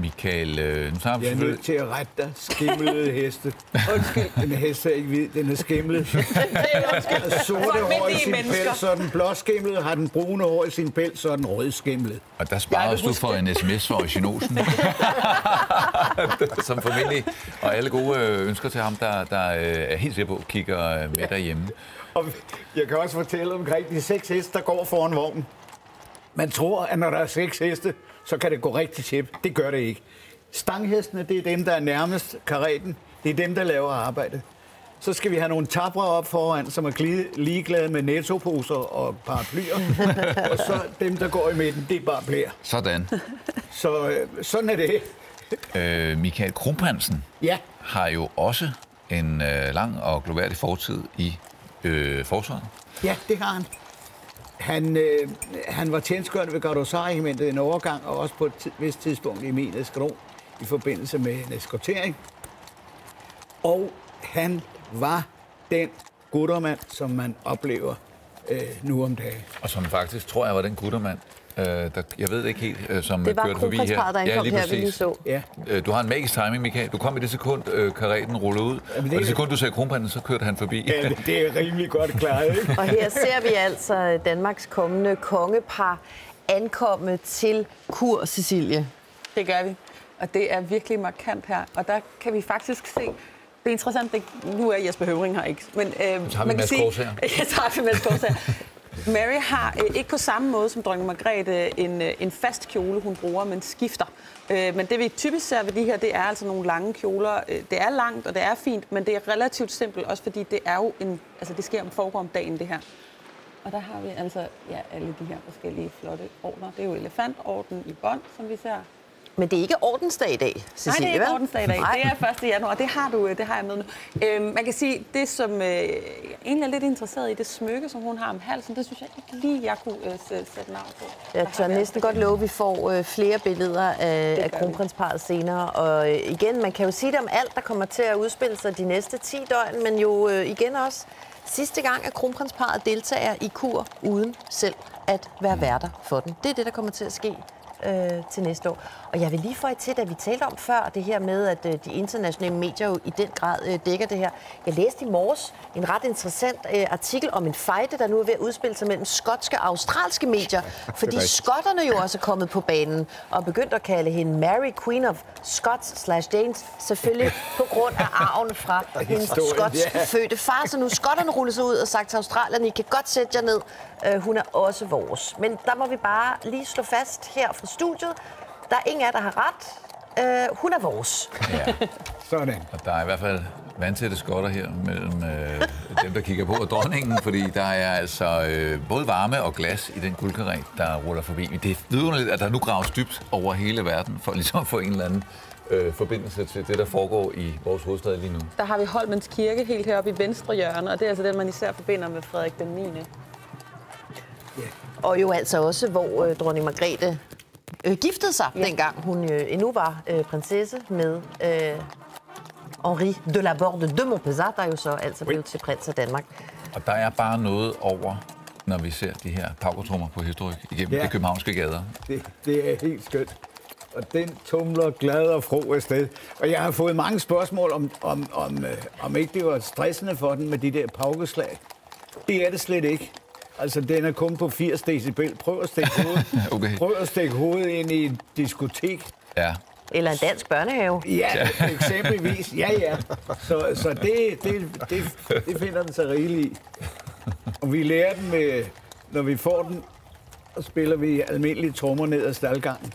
Michael, øh, nu tager vi Jeg er nødt til at rette dig. Skimlede heste. Undskyld. Den hest er ikke hvid, den er skimlet. [LAUGHS] Den sorte hår i sin mennesker. pels, så er den blåskimlet. Har den brune hår i sin pels, så er den rødskimlet. Og der sparer du for en sms fra Oceanosen. [LAUGHS] Som familie og alle gode øh, ønsker til ham, der, der øh, er helt sikker på, kigger øh, med derhjemme. Og jeg kan også fortælle omkring de seks heste, der går foran vognen. Man tror, at når der er seks heste, så kan det gå rigtig tæt. Det gør det ikke. Stanghestene, det er dem, der er nærmest kareten. Det er dem, der laver arbejdet. Så skal vi have nogle tabre op foran, som er ligeglade med nettoposer og paraplyer. [LAUGHS] og så dem, der går i midten, det er bare blære. Sådan. Så øh, sådan er det. Øh, Michael Kronprinsen Ja, har jo også en øh, lang og gloværdig fortid i øh, forsvaret. ja, det har han. Han, øh, han var tjenestgørende ved Gardosar-regimentet en overgang, og også på et vist tidspunkt i min eskadron i forbindelse med en eskortering. Og han var den guttermand, som man oplever øh, nu om dagen. Og som faktisk, tror jeg, var den guttermand, øh, der, jeg ved det ikke helt, øh, som Det var kørte forbi her. kronprinsparet, der ankom lige her, vi lige præcis. så. Ja, Øh, Du har en magisk timing, Michael. Du kom i det sekund, øh, kareten rullede ud. Jamen, det... det- Og det sekund, du sagde kronprinsen, så kørte han forbi. ja det, det er rimelig godt klaret, ikke? Og her ser vi altså Danmarks kommende kongepar ankomme til Kur Cecilie. Det gør vi. Og det er virkelig markant her. Og der kan vi faktisk se, det er interessant, det, nu er Jesper Høvring her ikke, men øh, tager vi man kan sige- Korsager. [LAUGHS] Jeg tager vi Mads Korsager. Mary har øh, ikke på samme måde som dronning Margrethe en, øh, en fast kjole, hun bruger, men skifter. Øh, men det vi typisk ser ved de her, det er altså nogle lange kjoler. Øh, det er langt, og det er fint, men det er relativt simpelt, også fordi det er jo en, altså det sker om foregår om dagen, det her. Og der har vi altså ja, alle de her forskellige flotte ordner. Det er jo elefantorden i bånd, som vi ser. Men det er ikke ordensdag i dag, Nej, Cecilie, det er ikke vel? ordensdag i dag. Nej. Det er 1. januar, det har du, øh, det har jeg med nu. Øhm, man kan sige, det som øh, jeg egentlig er lidt interesseret i, det smykke, som hun har om halsen, det synes jeg ikke lige, jeg kunne øh, sæ- sætte navn på. Jeg tør næsten godt love, at vi får øh, flere billeder af, af kronprinsparet senere. Og øh, igen, man kan jo sige det om alt, der kommer til at udspille sig de næste 10 døgn, men jo øh, igen også sidste gang, at kronprinsparet deltager i kur uden selv at være værter for den. Det er det, der kommer til at ske øh, til næste år. Og jeg vil lige få til, da vi talte om før, det her med, at øh, de internationale medier jo i den grad øh, dækker det her. Jeg læste i morges en ret interessant øh, artikel om en fejde, der nu er ved at udspille sig mellem skotske og australske medier, [LAUGHS] fordi skotterne jo også er kommet på banen og begyndt at kalde hende Mary Queen of Scots slash Danes, selvfølgelig [LAUGHS] på grund af arven fra [LAUGHS] hendes Historien, skotsk ja. fødte far. Så nu er skotterne rullet sig ud og sagt til australierne, I kan godt sætte jer ned. Øh, hun er også vores. Men der må vi bare lige slå fast her fra studiet. Der er ingen af der har ret. Øh, hun er vores. [LAUGHS] Sådan. Og der er i hvert fald vandtætte skotter her mellem øh, dem, der kigger på, og dronningen, fordi der er altså øh, både varme og glas i den guldkaret, der ruller forbi. Det er vidunderligt, at der nu graves dybt over hele verden, for ligesom at få en eller anden øh, forbindelse til det, der foregår i vores hovedstad lige nu. Der har vi Holmens Kirke helt heroppe i venstre hjørne, og det er altså den, man især forbinder med Frederik den 9. Og jo altså også, hvor øh, dronning Margrethe øh, giftede sig, ja. dengang hun øh, endnu var øh, prinsesse med øh, Henri de la Borde de Montpezat, der jo så altså blev til prins af Danmark. Og der er bare noget over, når vi ser de her paukertrummer på historik igennem Ja. de københavnske gader. Det, det er helt skønt. Og den tumler glad og fro afsted. Og jeg har fået mange spørgsmål om, om, om, øh, om ikke det var stressende for den med de der paukeslag. Det er det slet ikke. Altså, den er kun på 80 decibel. Prøv at stikke [LAUGHS] hovedet, Okay. prøv at stikke hovedet ind i et diskotek. Ja, Eller en dansk børnehave. Ja, [LAUGHS] eksempelvis. Ja, ja. Så, så det, det, det, det finder den sig rigeligt i. Og vi lærer den med, når vi får den, og spiller vi almindelige trommer ned ad staldgangen.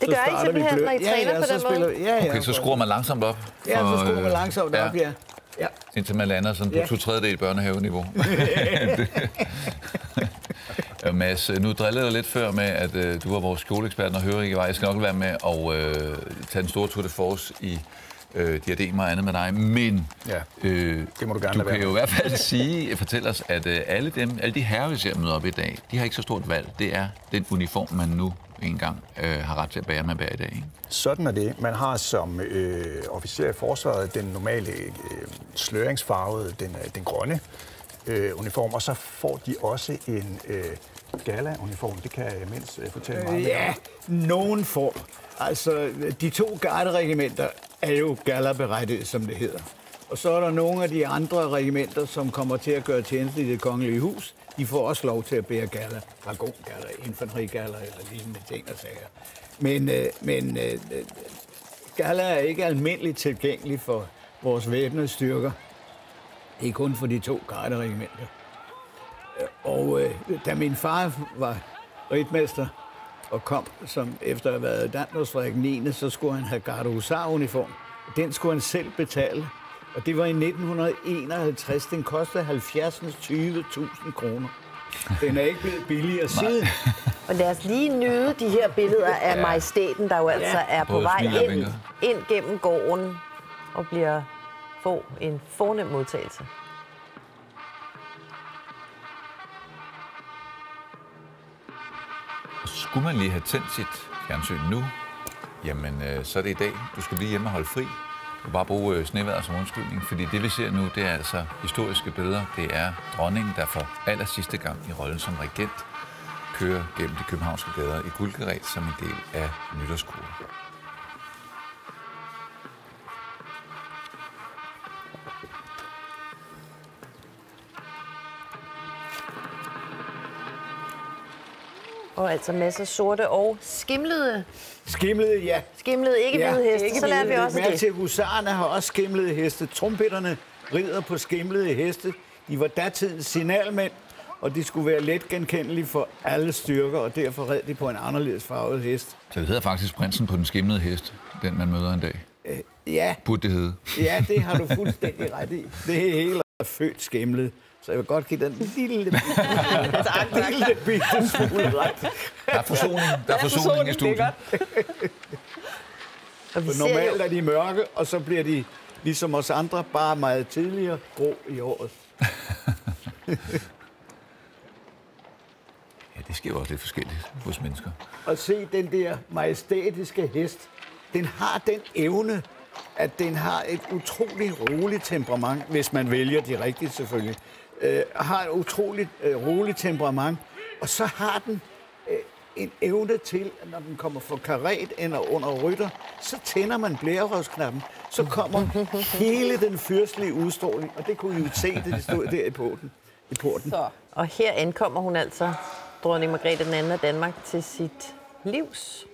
Det gør I simpelthen, når I ja, træner ja, på så den spiller, måde? Ja, ja. okay, så skruer man langsomt op. Ja, så skruer man øh, langsomt op, ja. Ja. Indtil man lander sådan på Ja. to tredjedel børnehaveniveau. [LAUGHS] Øh, Mads, nu drillede jeg lidt før med, at øh, du var vores skoleekspert, og hører ikke var. Jeg skal nok være med at øh, tage den store tour de force i øh, diademer og andet med dig. Men Ja, øh, det må du gerne du kan jo i hvert fald [LAUGHS] sige, fortælle os, at øh, alle, dem, alle de herrer, vi ser møde op i dag, de har ikke så stort valg. Det er den uniform, man nu engang øh, har ret til at bære, man bærer i dag. Ikke? Sådan er det. Man har som øh, officer i forsvaret den normale øh, sløringsfarvede, den, øh, den grønne øh, uniform, og så får de også en øh, gala-uniform. Det kan Mens øh, fortælle meget mere Ja, nogen form. Altså, de to garderegimenter er jo gallerberettigede, som det hedder. Og så er der nogle af de andre regimenter, som kommer til at gøre tjeneste i det kongelige hus. De får også lov til at bære galler, dragongaller, infanterigaller eller lignende ting og sager. Men, øh, men øh, øh, galler er ikke almindeligt tilgængelig for vores væbnede styrker. Det er kun for de to garderegimenter. Og øh, da min far var ritmester og kom som efter at have været Frederik 9., så skulle han have garde uniform. Den skulle han selv betale. Og det var i 1951. Den kostede 70 20.000 kroner. Den er ikke blevet billigere siden. Og lad os lige nyde de her billeder af ja. majestæten, der jo altså Ja. er på Både vej ind, ind gennem gården og bliver få en fornem modtagelse. Skulle man lige have tændt sit fjernsyn nu, jamen øh, så er det i dag. Du skal blive hjemme og holde fri. Du kan bare bruge øh, snevejret som undskyldning, fordi det vi ser nu, det er altså historiske billeder. Det er dronningen, der for aller sidste gang i rollen som regent kører gennem de københavnske gader i guldgeret som en del af nytårskuren. Og altså masser af sorte og skimlede. Skimlede, ja. Skimlede, ikke Ja, hvide heste. ikke Så lærte vi også Mærke det. til, husarerne har også skimlede heste. Trompetterne rider på skimlede heste. De var datidens signalmænd, og de skulle være let genkendelige for alle styrker, og derfor red de på en anderledes farvet hest. Så det hedder faktisk prinsen på den skimlede hest, den man møder en dag. Øh, ja, Burde det hedde. ja, det har du fuldstændig ret i. Det er helt født skimlet. Så jeg vil godt give den en lille, lille bitte smule ret. Der er forsoning, der er forsoning i studiet. Og vi normalt er de mørke, og så bliver de, ligesom os andre, bare meget tidligere grå i året. [LAUGHS] Ja, det sker jo også lidt forskelligt hos mennesker. at se den der majestætiske hest. Den har den evne, at den har et utroligt roligt temperament, hvis man vælger de rigtige selvfølgelig. Øh, har et utroligt øh, roligt temperament, og så har den øh, en evne til, at når den kommer for karet eller under rytter, så tænder man blærerøvsknappen, så kommer hele den fyrstlige udstråling, og det kunne I jo se, da de stod der i porten. I porten. Så og her ankommer hun altså, dronning Margrethe den anden af Danmark, til sit livs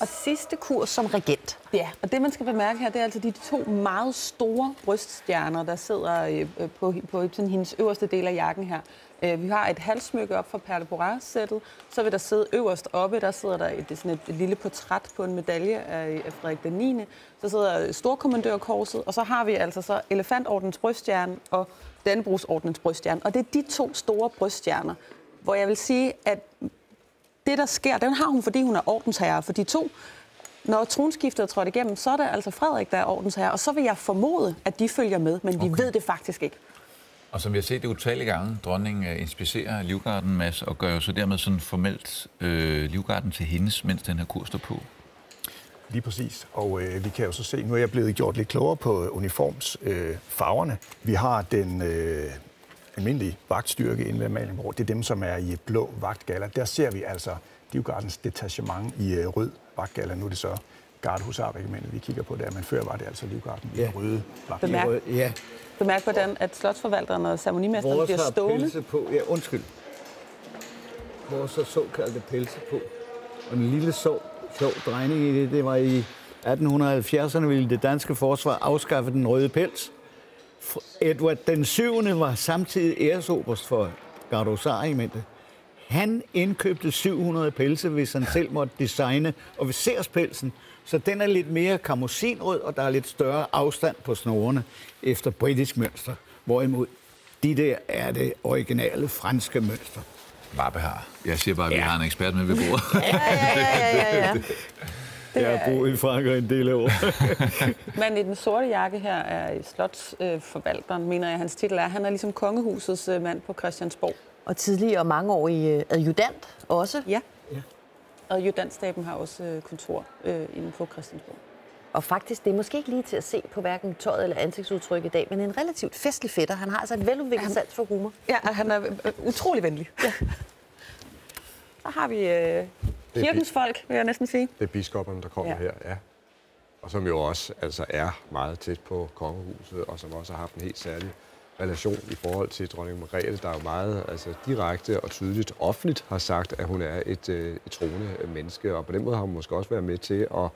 og sidste kurs som regent. Ja, og det man skal bemærke her, det er altså de to meget store bryststjerner, der sidder øh, øh på, på sådan hendes øverste del af jakken her. Øh, Vi har et halssmykke op fra Perle Boras-sættet, Så vil der sidde øverst oppe, der sidder der et, sådan et, et lille portræt på en medalje af, af Frederik den 9. Så sidder Storkommandørkorset, og så har vi altså så Elefantordens bryststjerne og Dannebrugsordens bryststjerne. Og det er de to store bryststjerner, hvor jeg vil sige, at det, der sker, den har hun, fordi hun er ordensherre. For de to, når tronskiftet er trådt igennem, så er det altså Frederik, der er ordensherre. Og så vil jeg formode, at de følger med, men vi Okay. ved det faktisk ikke. Og som vi har set det utallige gange, dronningen øh, inspicerer Livgarden Mads, og gør jo så dermed sådan formelt øh, Livgarden til hendes, mens den her kurs står på. Lige præcis. Og øh, vi kan jo så se, nu er jeg blevet gjort lidt klogere på uniformsfarverne. Øh, farverne. vi har den øh, almindelige vagtstyrke inde ved Amalienborg. Det er dem, som er i blå vagtgala. Der ser vi altså Livgardens detachement i øh, rød vagtgala. Nu er det så gardehusarregimentet, vi kigger på der, men før var det altså Livgarden i Ja. røde vagtgala. Bemærk, Ja, bemærk hvordan, at slotsforvalteren og ceremonimesteren Vores bliver stående. pelse på. Ja, undskyld. Vores har såkaldte pelse på. Og en lille sjov, sjov drejning i det, det var i 1870'erne ville det danske forsvar afskaffe den røde pels. Edward den 7. var samtidig æresoberst for Gardosar-regimentet. Han indkøbte 700 pelse, hvis han selv måtte designe officerspelsen. Så den er lidt mere karmosinrød, og der er lidt større afstand på snorene efter britisk mønster. Hvorimod de der er det originale franske mønster. Vappe har. Jeg siger bare, at vi Ja. har en ekspert med ved bordet. Ja, ja, ja, ja. [LAUGHS] Jeg har boet i Frankrig en del af år. [LAUGHS] Manden i den sorte jakke her er slotsforvalteren, øh, mener jeg, hans titel er. Han er ligesom kongehusets øh, mand på Christiansborg. Og tidligere mange år i øh, adjudant også. Ja. Ja. Og judantstaben har også øh, kontor øh, inde på Christiansborg. Og faktisk, det er måske ikke lige til at se på hverken tøjet eller ansigtsudtryk i dag, men en relativt festlig fætter. Han har altså et veludviklet sans for humor. Ja, og han er øh, utrolig venlig. Ja. Så har vi øh, kirkens folk, vil jeg næsten sige. Det er biskopperne, der kommer Ja. her, ja. Og som jo også altså, er meget tæt på kongehuset, og som også har haft en helt særlig relation i forhold til dronning Margrethe, der jo meget altså, direkte og tydeligt offentligt har sagt, at hun er et, øh, et troende menneske, og på den måde har hun måske også været med til at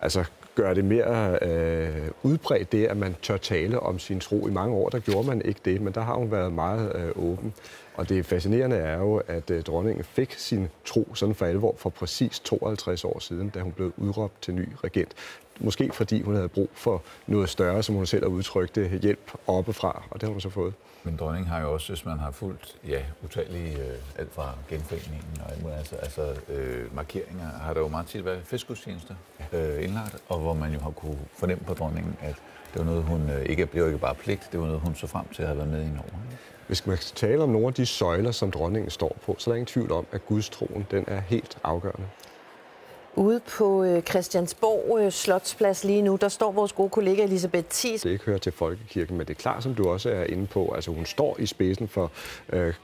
altså, gøre det mere øh, udbredt, det at man tør tale om sin tro. I mange år, der gjorde man ikke det, men der har hun været meget øh, åben. Og det fascinerende er jo, at øh, dronningen fik sin tro sådan for alvor for præcis 52 år siden, da hun blev udråbt til ny regent. Måske fordi hun havde brug for noget større, som hun selv har udtrykt det, hjælp oppefra, og det har hun så fået. Men dronningen har jo også, hvis man har fulgt ja, utallige, øh, alt fra genforeningen og alt muligt, altså, altså øh, markeringer, har der jo meget tit været festgudstjenester øh, indlagt, og hvor man jo har kunne fornemme på dronningen, at det var noget, hun øh, ikke, var ikke bare pligt, det var noget, hun så frem til at have været med i Norge. Hvis man skal tale om nogle af de søjler, som dronningen står på, så er der ingen tvivl om, at gudstroen den er helt afgørende. Ude på øh, Christiansborg øh, Slotsplads lige nu, der står vores gode kollega Elisabeth Thies. Det ikke hører til folkekirken, men det er klart, som du også er inde på, altså hun står i spidsen for, øh,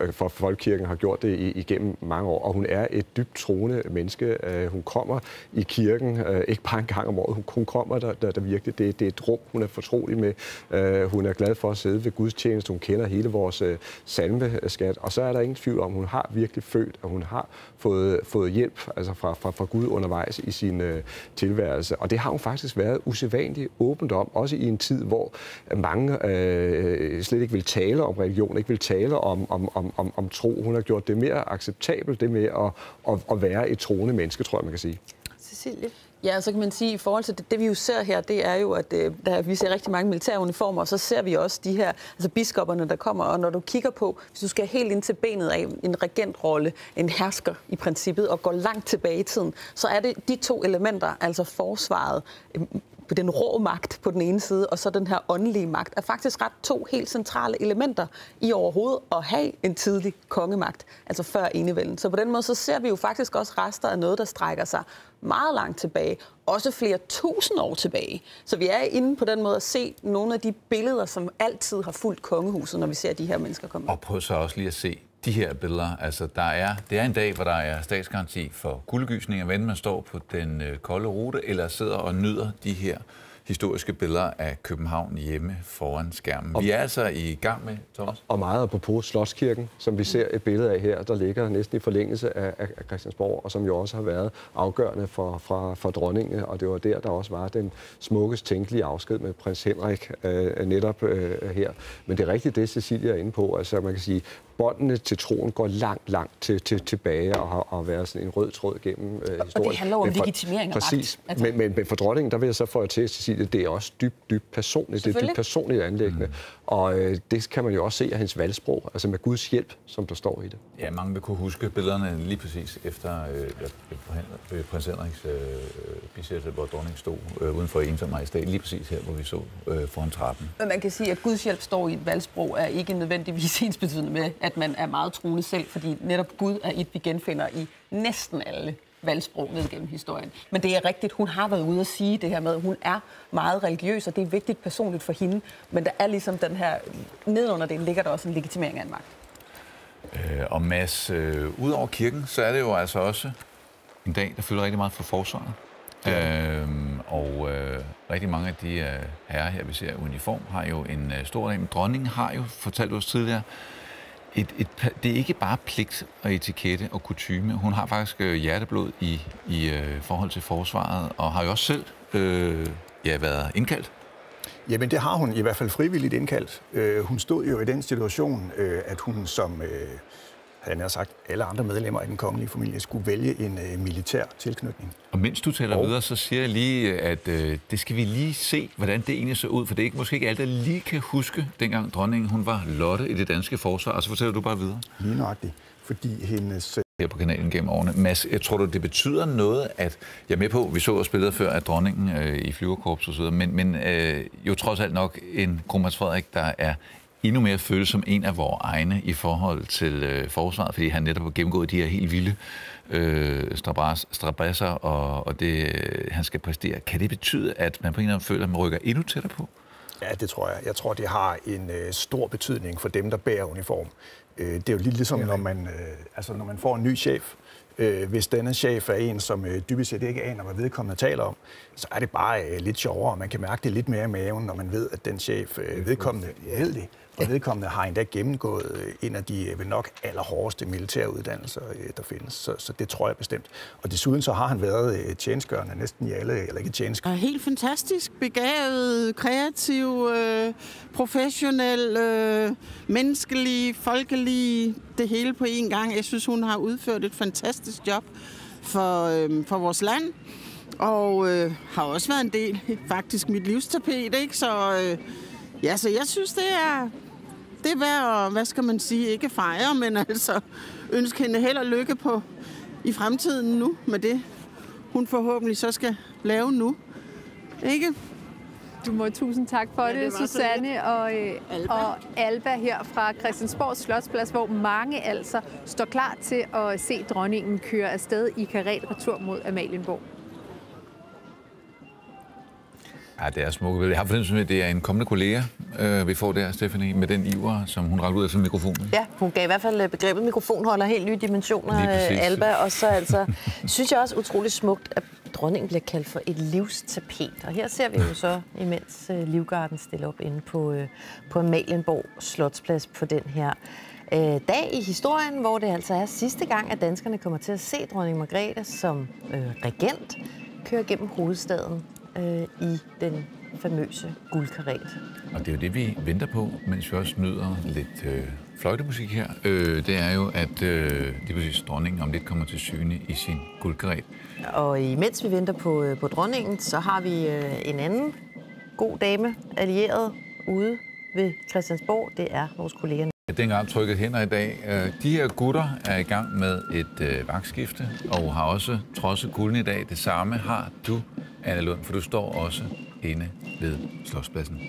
øh for folkekirken, har gjort det igennem mange år, og hun er et dybt troende menneske. Hun kommer i kirken, ikke bare en gang om året, hun, kommer der, der, der virkelig, det, det er et rum, hun er fortrolig med. Hun er glad for at sidde ved gudstjeneste, hun kender hele vores salmeskat, og så er der ingen tvivl om, hun har virkelig følt, at hun har fået, fået hjælp altså fra, fra, fra Gud Gud undervejs i sin øh, tilværelse. Og det har hun faktisk været usædvanligt åbent om, også i en tid, hvor mange øh, slet ikke vil tale om religion, ikke vil tale om, om, om, om, om tro. Hun har gjort det mere acceptabelt, det med at, at, at være et troende menneske, tror jeg, man kan sige. Cecilie? Ja, så kan man sige, i forhold til det, det vi jo ser her, det er jo, at øh, der, vi ser rigtig mange militære uniformer, og så ser vi også de her, altså biskopperne, der kommer, og når du kigger på, hvis du skal helt ind til benet af en regentrolle, en hersker i princippet, og går langt tilbage i tiden, så er det de to elementer, altså forsvaret, øh, den rå magt på den ene side, og så den her åndelige magt, er faktisk ret to helt centrale elementer i overhovedet at have en tidlig kongemagt, altså før enevælden. Så på den måde så ser vi jo faktisk også rester af noget, der strækker sig meget langt tilbage, også flere tusind år tilbage. Så vi er inde på den måde at se nogle af de billeder, som altid har fulgt kongehuset, når vi ser de her mennesker komme. Og prøv så også lige at se de her billeder. Altså, der er, det er en dag, hvor der er statsgaranti for kuldegysninger, hvad man står på den øh, kolde rute, eller sidder og nyder de her historiske billeder af København hjemme foran skærmen. Vi er altså i gang med, Thomas. Og meget på Slotskirken, som vi ser et billede af her, der ligger næsten i forlængelse af, af Christiansborg, og som jo også har været afgørende for, for, for dronningen, og det var der, der også var den smukkest tænkelige afsked med prins Henrik øh, netop øh, her. Men det er rigtigt det, Cecilia er inde på. Altså man kan sige, båndene til troen går langt, langt til, til, tilbage og har, har været sådan en rød tråd gennem øh, historien. Og det handler om for, legitimering af Præcis. Altså. Men, men, men for dronningen, der vil jeg så få til at sige, at det er også dybt, dybt personligt. Det er dybt personligt anlæggende. Mm. Og øh, det kan man jo også se af hendes valgsprog, altså med Guds hjælp, som der står i det. Ja, mange vil kunne huske billederne lige præcis efter øh, øh, prins Henriks øh, bisættelse, hvor dronningen stod øh, uden for ensom majestæt, lige præcis her, hvor vi så øh, foran trappen. Men man kan sige, at Guds hjælp står i et valgsprog, er ikke nødvendigvis [LAUGHS] ens betydende med, at man er meget troende selv, fordi netop Gud er et, vi genfinder i næsten alle valgsprog ned gennem historien. Men det er rigtigt, hun har været ude at sige det her med, at hun er meget religiøs, og det er vigtigt personligt for hende. Men der er ligesom den her, nedenunder det ligger der også en legitimering af en magt. Øh, og Mads, øh, ud over kirken, så er det jo altså også en dag, der fylder rigtig meget for forsvaret. Øhm, og øh, rigtig mange af de øh, herrer her, vi ser i uniform, har jo en øh, stor dag. Men dronningen har jo, fortalt os tidligere, et, et, det er ikke bare pligt og etikette og kutyme. Hun har faktisk øh, hjerteblod i, i øh, forhold til forsvaret, og har jo også selv øh, ja, været indkaldt. Jamen det har hun i hvert fald frivilligt indkaldt. Øh, hun stod jo i den situation, øh, at hun som øh, havde jeg sagt, alle andre medlemmer af den kongelige familie skulle vælge en øh, militær tilknytning. Og mens du taler og... videre, så siger jeg lige, at øh, det skal vi lige se, hvordan det egentlig så ud, for det er ikke, måske ikke alle, der lige kan huske, dengang dronningen hun var Lotte i det danske forsvar, og så fortæller du bare videre. Lige nøjagtigt, fordi hendes... Øh, her på kanalen gennem årene. Mads, jeg tror du, det betyder noget, at jeg er med på, vi så og spillede før af dronningen øh, i flyverkorps og så videre, men, men øh, jo trods alt nok en kronprins Frederik, der er endnu mere føles som en af vores egne i forhold til øh, forsvaret, fordi han netop har gennemgået de her helt vilde øh, strabasser, og, og det, øh, han skal præstere. Kan det betyde, at man på en eller anden føler, at man rykker endnu tættere på? Ja, det tror jeg. Jeg tror, det har en øh, stor betydning for dem, der bærer uniform. Øh, det er jo lidt ligesom, når man, øh, altså, når man får en ny chef. Øh, hvis denne chef er en, som øh, dybest set ikke aner, hvad vedkommende taler om, så er det bare øh, lidt sjovere. Man kan mærke det lidt mere i maven, når man ved, at den chef øh, vedkommende er heldig og vedkommende har endda gennemgået øh, en af de øh, vel nok allerhårdeste militære uddannelser, øh, der findes. Så, så det tror jeg bestemt. Og desuden så har han været tjenestgørende næsten i alle, eller ikke tjenestgørende. Helt fantastisk, begavet, kreativ, øh, professionel, øh, menneskelig, folkelig, det hele på én gang. Jeg synes, hun har udført et fantastisk job for, øh, for vores land. Og øh, har også været en del, faktisk mit livstapet, ikke? Så, øh, ja, så jeg synes, det er, det er værd at, hvad skal man sige, ikke fejre, men altså ønske hende held og lykke på i fremtiden nu med det, hun forhåbentlig så skal lave nu. Ikke? Du må tusind tak for ja, det, det Susanne og, øh, Alba. og Alba her fra Christiansborg Slotsplads, hvor mange altså står klar til at se dronningen køre afsted i karet retur mod Amalienborg. Ja, det er smukke Jeg har fornemmelse at det er en kommende kollega, øh, vi får der, Stephanie, med den iver, som hun rakte ud efter mikrofonen. Ja, hun gav i hvert fald øh, begrebet mikrofonholder helt nye dimensioner, øh, Alba. Og så altså, [LAUGHS] synes jeg også utrolig smukt, at dronningen bliver kaldt for et livstapet. Og her ser vi jo så, imens øh, Livgarden stiller op inde på, øh, på Amalienborg Slotsplads på den her øh, dag i historien, hvor det altså er sidste gang, at danskerne kommer til at se dronning Margrethe som øh, regent køre gennem hovedstaden øh, i den famøse guldkaret. Og det er jo det, vi venter på, mens vi også nyder lidt øh, fløjtemusik her. Øh, det er jo, at øh, lige præcis dronningen om lidt kommer til syne i sin guldkaret. Og imens vi venter på, øh, på dronningen, så har vi øh, en anden god dame allieret ude ved Christiansborg. Det er vores kollega. Dengang trykket hænder i dag. Øh, De her gutter er i gang med et øh, vagtskifte, og har også trodset gulden i dag. Det samme har du, Anna Lund, for du står også inde ved Slotspladsen.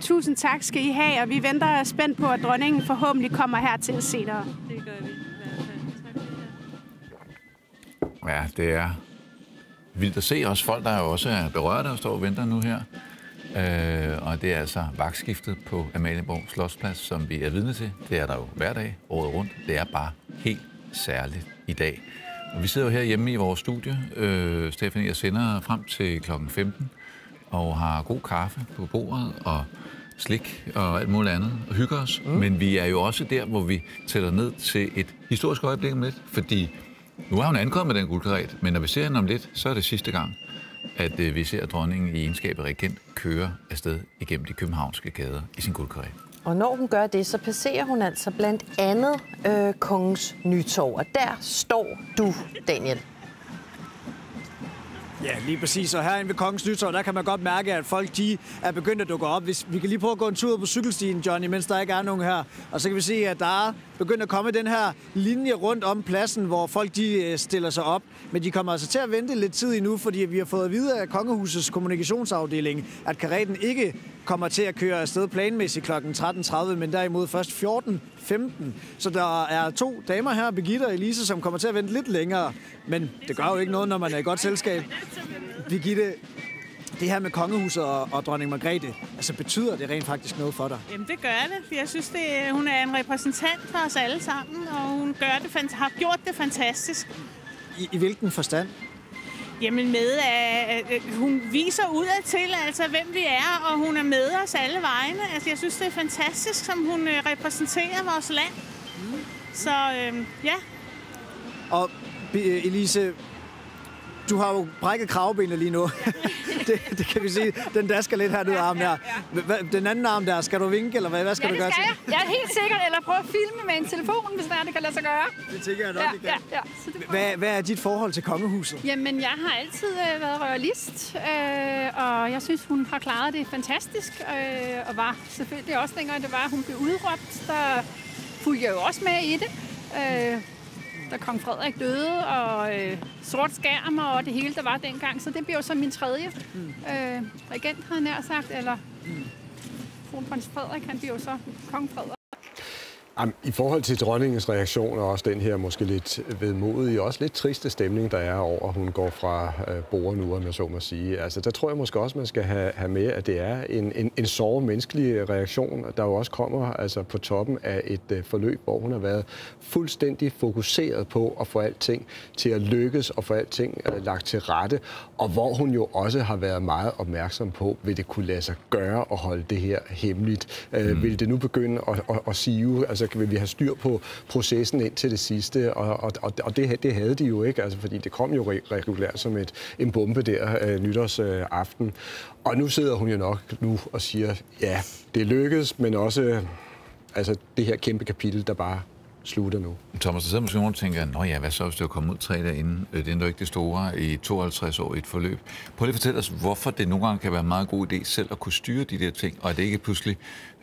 Tusind tak skal I have, og vi venter spændt på, at dronningen forhåbentlig kommer hertil senere. Det gør vi. Ja, det er vildt at se også folk, der også er berørte og står og venter nu her. Øh, og det er altså vagtskiftet på Amalienborg Slottsplads, som vi er vidne til. Det er der jo hver dag, året rundt. Det er bare helt særligt i dag. Og vi sidder jo her hjemme i vores studie, øh, Stefanie, og sender frem til klokken 15, og har god kaffe på bordet, og slik og alt muligt andet, og hygger os. Mm. Men vi er jo også der, hvor vi tæller ned til et historisk øjeblik om lidt, fordi nu har hun ankommet med den guldkaret, men når vi ser hende om lidt, så er det sidste gang, at øh, vi ser dronningen i egenskab af regent køre afsted igennem de københavnske gader i sin guldkaret. Og når hun gør det, så passerer hun altså blandt andet øh, Kongens Nytorv. Og der står du, Daniel. Ja, lige præcis. Og herinde ved Kongens Nytorv, der kan man godt mærke, at folk de er begyndt at dukke op. Hvis vi kan lige prøve at gå en tur på cykelstien, Johnny, mens der ikke er nogen her. Og så kan vi se, at der er begyndt at komme den her linje rundt om pladsen, hvor folk de øh, stiller sig op. Men de kommer altså til at vente lidt tid endnu, fordi vi har fået at vide af Kongehusets kommunikationsafdeling, at karetten ikke kommer til at køre afsted planmæssigt kl. 13.30, men derimod først 14.15. Så der er to damer her, Birgitte og Elise, som kommer til at vente lidt længere. Men det gør jo ikke noget, når man er i godt selskab. Birgitte, det her med kongehuset og, og dronning Margrethe, altså betyder det rent faktisk noget for dig? Jamen, det gør det. Jeg synes, det, hun er en repræsentant for os alle sammen, og hun gør det, har gjort det fantastisk. I, i hvilken forstand? Jamen med, at hun viser udad til, altså hvem vi er, og hun er med os alle vegne. Altså, jeg synes, det er fantastisk, som hun øh, repræsenterer vores land. Så øh, ja, Og Elise, du har jo brækket kravbenet lige nu. [LAUGHS] det, det kan vi sige. Den dasker lidt her ned af armen her. Den anden arm der, skal du vinke, eller hvad, hvad skal Ja, du gøre skal jeg. Jeg er helt sikkert, eller prøve at filme med en telefon, hvis det, er, det kan lade sig gøre. Det tænker jeg nok, ja, det kan. Ja, ja. Så det Hvad, hvad er dit forhold til kongehuset? Jamen, jeg har altid øh, været royalist, øh, og jeg synes, hun har klaret det fantastisk, øh, og var selvfølgelig også dengang, det var, hun blev udråbt, der fulgte jeg jo også med i det. Øh, da kong Frederik døde, og øh, sort skærm og det hele, der var dengang. Så det bliver jo så min tredje øh, regent, har jeg nær sagt, eller kronprins Frederik, han bliver jo så kong Frederik. Jamen, I forhold til dronningens reaktion, og også den her måske lidt vedmodige, også lidt triste stemning, der er over, at hun går fra øh, nu, om jeg så må sige. Altså, der tror jeg måske også, man skal have, have med, at det er en, en, en såre menneskelig reaktion, der jo også kommer altså, på toppen af et øh, forløb, hvor hun har været fuldstændig fokuseret på at få alting til at lykkes og få alting øh, lagt til rette, og hvor hun jo også har været meget opmærksom på, vil det kunne lade sig gøre at holde det her hemmeligt? Øh, Mm. Vil det nu begynde at, at, at sive? Altså, vil vi have styr på processen ind til det sidste? Og, og, og, og det, det havde de jo ikke, altså, fordi det kom jo regulært som et, en bombe der øh, nytårsaften. Øh, aften. og nu sidder hun jo nok nu og siger, ja, det lykkedes, men også øh, altså, det her kæmpe kapitel, der bare slutter nu. Thomas, der sidder måske nogen og tænker, nå ja, hvad så, hvis det var kommet ud tre dage inden? Øh, det er jo ikke det store i 52 år i et forløb. Prøv lige at fortælle os, hvorfor det nogle gange kan være en meget god idé selv at kunne styre de der ting, og at det ikke pludselig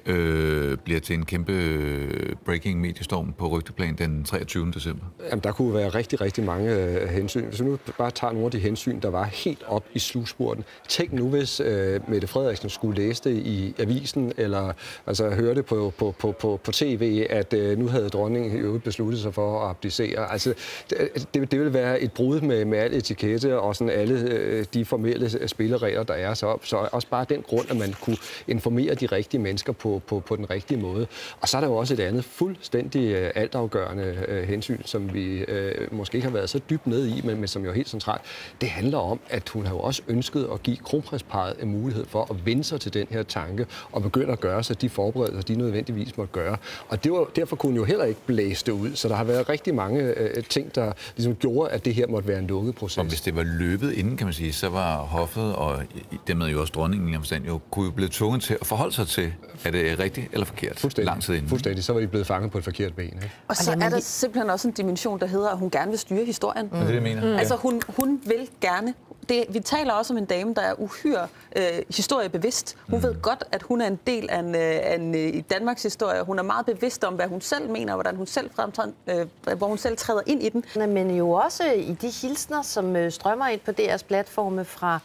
øh, bliver til en kæmpe øh, breaking mediestorm på rygteplan den 23. december. Jamen, der kunne være rigtig, rigtig mange øh, hensyn. Hvis vi nu bare tager nogle af de hensyn, der var helt op i slugspurten. Tænk nu, hvis øh, Mette Frederiksen skulle læse det i avisen, eller altså, høre det på, på, på, på, på tv, at øh, nu havde dronningen i øvrigt besluttet sig for at abdicere. Altså, det, det, det ville være et brud med, med al etikette og sådan alle øh, de formelle spilleregler, der er. Så, så også bare den grund, at man kunne informere de rigtige mennesker på på, på, på den rigtige måde. Og så er der jo også et andet fuldstændig øh, altafgørende øh, hensyn, som vi øh, måske ikke har været så dybt ned i, men, men som jo er helt centralt. Det handler om, at hun har jo også ønsket at give kronprinsparet en mulighed for at vende sig til den her tanke og begynde at gøre sig de forberedelser, de nødvendigvis måtte gøre. Og det var, derfor kunne hun jo heller ikke blæse det ud. Så der har været rigtig mange øh, øh ting, der ligesom gjorde, at det her måtte være en lukket proces. Og hvis det var løbet inden, kan man sige, så var hoffet og dermed jo også dronningen i omstand jo kunne jo blive tvunget til at forholde sig til, at det rigtigt eller forkert? Fuldstændig. Lang tid inden. Fuldstændig. Så var de blevet fanget på et forkert ben. Ikke? Og så er der simpelthen også en dimension, der hedder, at hun gerne vil styre historien. Mm. Det er det, jeg mener. Mm. Altså, hun, hun vil gerne det, vi taler også om en dame, der er uhyre øh, historiebevidst. Hun mm. ved godt, at hun er en del af en, af en øh, Danmarks historie. Hun er meget bevidst om, hvad hun selv mener, hvordan hun selv fremtræder, øh, hvor hun selv træder ind i den. Men jo også i de hilsner, som øh, strømmer ind på deres platforme fra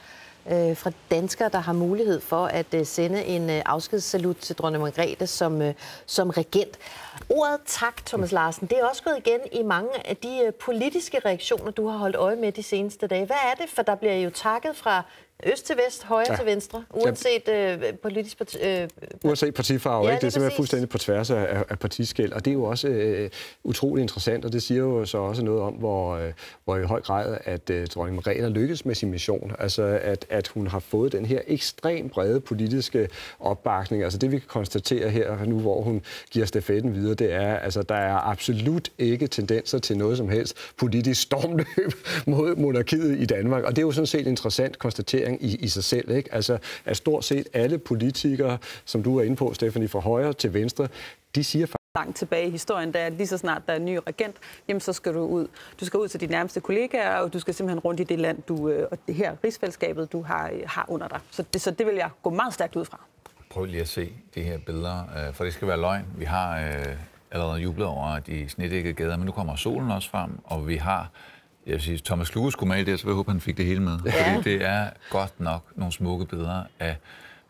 øh, fra danskere, der har mulighed for at øh, sende en øh, afskedssalut til dronning Margrethe som, øh, som regent. Ordet tak, Thomas Larsen, det er også gået igen i mange af de øh, politiske reaktioner, du har holdt øje med de seneste dage. Hvad er det? For der bliver jo takket fra øst til vest, højre ja. til venstre, uanset øh, politisk parti, øh, Uanset partifarve, ja, ikke? det er simpelthen præcis. fuldstændig på tværs af, af partiskæld, og det er jo også øh, utrolig interessant, og det siger jo så også noget om, hvor, øh, hvor i høj grad, at øh, dronning Margrethe lykkes med sin mission, altså at, at hun har fået den her ekstremt brede politiske opbakning, altså det vi kan konstatere her nu, hvor hun giver stafetten videre, det er, altså der er absolut ikke tendenser til noget som helst politisk stormløb [LAUGHS] mod monarkiet i Danmark, og det er jo sådan set interessant konstatering i, i sig selv. Ikke? Altså, at stort set alle politikere, som du er inde på, Stephanie, fra højre til venstre, de siger faktisk, langt tilbage i historien, der lige så snart der er en ny regent, jamen så skal du ud. Du skal ud til de nærmeste kollegaer, og du skal simpelthen rundt i det land, du, øh, og det her rigsfællesskabet, du har, har under dig. Så det, så det vil jeg gå meget stærkt ud fra. Prøv lige at se de her billeder, øh, for det skal være løgn. Vi har øh, allerede jublet over de snedækkede gader, men nu kommer solen også frem, og vi har jeg vil sige, Thomas Kluge skulle male det, så jeg håber, han fik det hele med. Ja. Fordi det er godt nok nogle smukke billeder af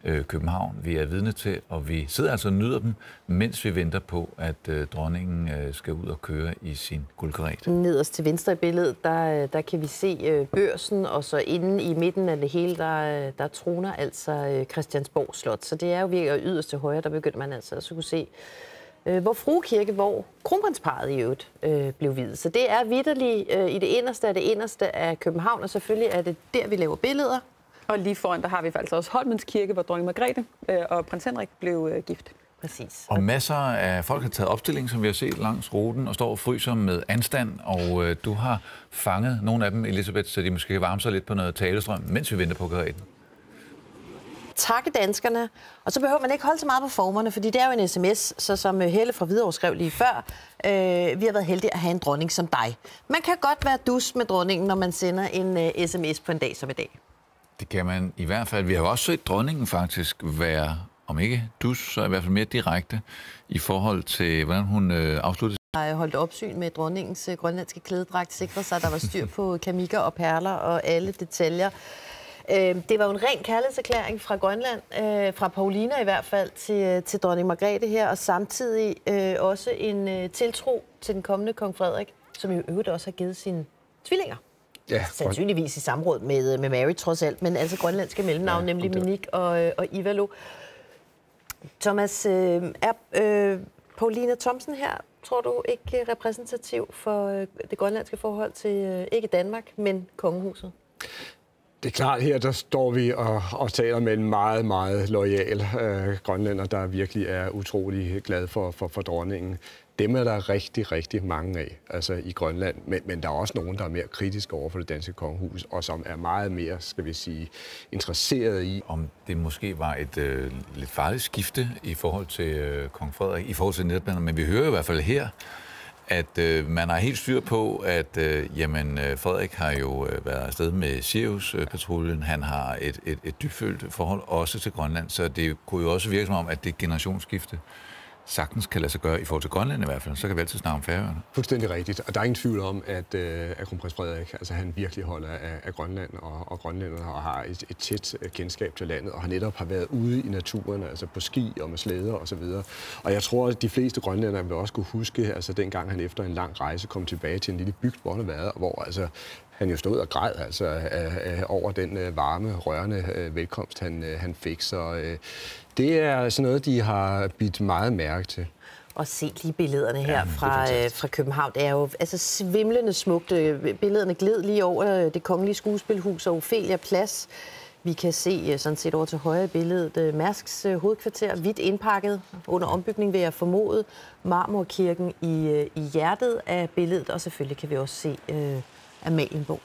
øh, København, vi er vidne til, og vi sidder altså og nyder dem, mens vi venter på, at øh, dronningen øh, skal ud og køre i sin guldkaret. Nederst til venstre i billedet, der, der kan vi se øh, børsen, og så inde i midten af det hele, der, der troner altså øh, Christiansborg Slot. Så det er jo virkelig yderst til højre, der begynder man altså at kunne se øh, hvor Frugekirke, hvor kronprinsparet i øvrigt øh, blev videt. Så det er vidderligt øh, i det inderste af det inderste af København, og selvfølgelig er det der, vi laver billeder. Og lige foran, der har vi altså også Holmens Kirke, hvor dronning Margrethe øh, og prins Henrik blev øh, gift. Præcis. Og masser af folk har taget opstilling, som vi har set langs ruten, og står og fryser med anstand. Og øh, du har fanget nogle af dem, Elisabeth, så de måske kan varme sig lidt på noget talestrøm, mens vi venter på karetten takke danskerne. Og så behøver man ikke holde så meget på formerne, fordi det er jo en sms, så som øh, Helle fra Hvidovre skrev lige før, øh, vi har været heldige at have en dronning som dig. Man kan godt være dus med dronningen, når man sender en uh, sms på en dag som i dag. Det kan man i hvert fald. Vi har også set dronningen faktisk være, om ikke dus, så i hvert fald mere direkte i forhold til, hvordan hun øh, afsluttede har holdt opsyn med dronningens øh, grønlandske klædedragt, sikret sig, at der var styr på [LAUGHS] kamikker og perler og alle detaljer. Øh, det var jo en ren kærlighedserklæring fra Grønland, øh, fra Paulina i hvert fald, til, øh, til dronning Margrethe her, og samtidig øh, også en øh, tiltro til den kommende kong Frederik, som i øvrigt også har givet sine tvillinger. Ja, Sandsynligvis i samråd med, med Mary trods alt, men altså grønlandske mellemnavn, ja, nemlig Minik og, øh, og Ivalo. Thomas, øh, er øh, Paulina Thomsen her, tror du, ikke repræsentativ for øh, det grønlandske forhold til, øh, ikke Danmark, men kongehuset? Det er klart, her der står vi og, og taler med en meget, meget lojal øh, grønlænder, der virkelig er utrolig glad for, for, for dronningen. Dem er der rigtig, rigtig mange af altså i Grønland, men, men der er også nogen, der er mere kritiske over for det danske kongehus, og som er meget mere, skal vi sige, interesseret i. Om det måske var et øh, lidt farligt skifte i forhold til øh, kong Frederik, i forhold til netbander, men vi hører i hvert fald her, at øh, man har helt styr på, at øh, jamen, øh, Frederik har jo øh, været afsted med Sirius-patruljen. Han har et, et, et dybfølt forhold også til Grønland, så det kunne jo også virke som om, at det generationsskifte sagtens kan lade sig gøre, i forhold til Grønland i hvert fald, så kan vi altid snakke om Færøerne. Fuldstændig rigtigt, og der er ingen tvivl om, at, øh, at kronprins Frederik, altså han virkelig holder af, af Grønland og, og Grønlænderne og har et, et tæt øh, kendskab til landet, og han netop har været ude i naturen, altså på ski og med slæder og så videre. Og jeg tror, at de fleste grønlændere vil også kunne huske, altså dengang han efter en lang rejse kom tilbage til en lille bygd, hvor han været, hvor altså han jo stod og græd altså, øh, øh, over den øh, varme, rørende øh, velkomst, han, øh, han fik. Så øh, det er sådan noget, de har bidt meget mærke til. Og se lige billederne her ja, fra, øh, fra København. Det er jo altså svimlende smukt. Billederne gled lige over det kongelige skuespilhus og Ophelia Plads. Vi kan se sådan set over til højre billedet Mærsks hovedkvarter, vidt indpakket under ombygning vil jeg formode. Marmorkirken i, i hjertet af billedet, og selvfølgelig kan vi også se øh, Amalienborg.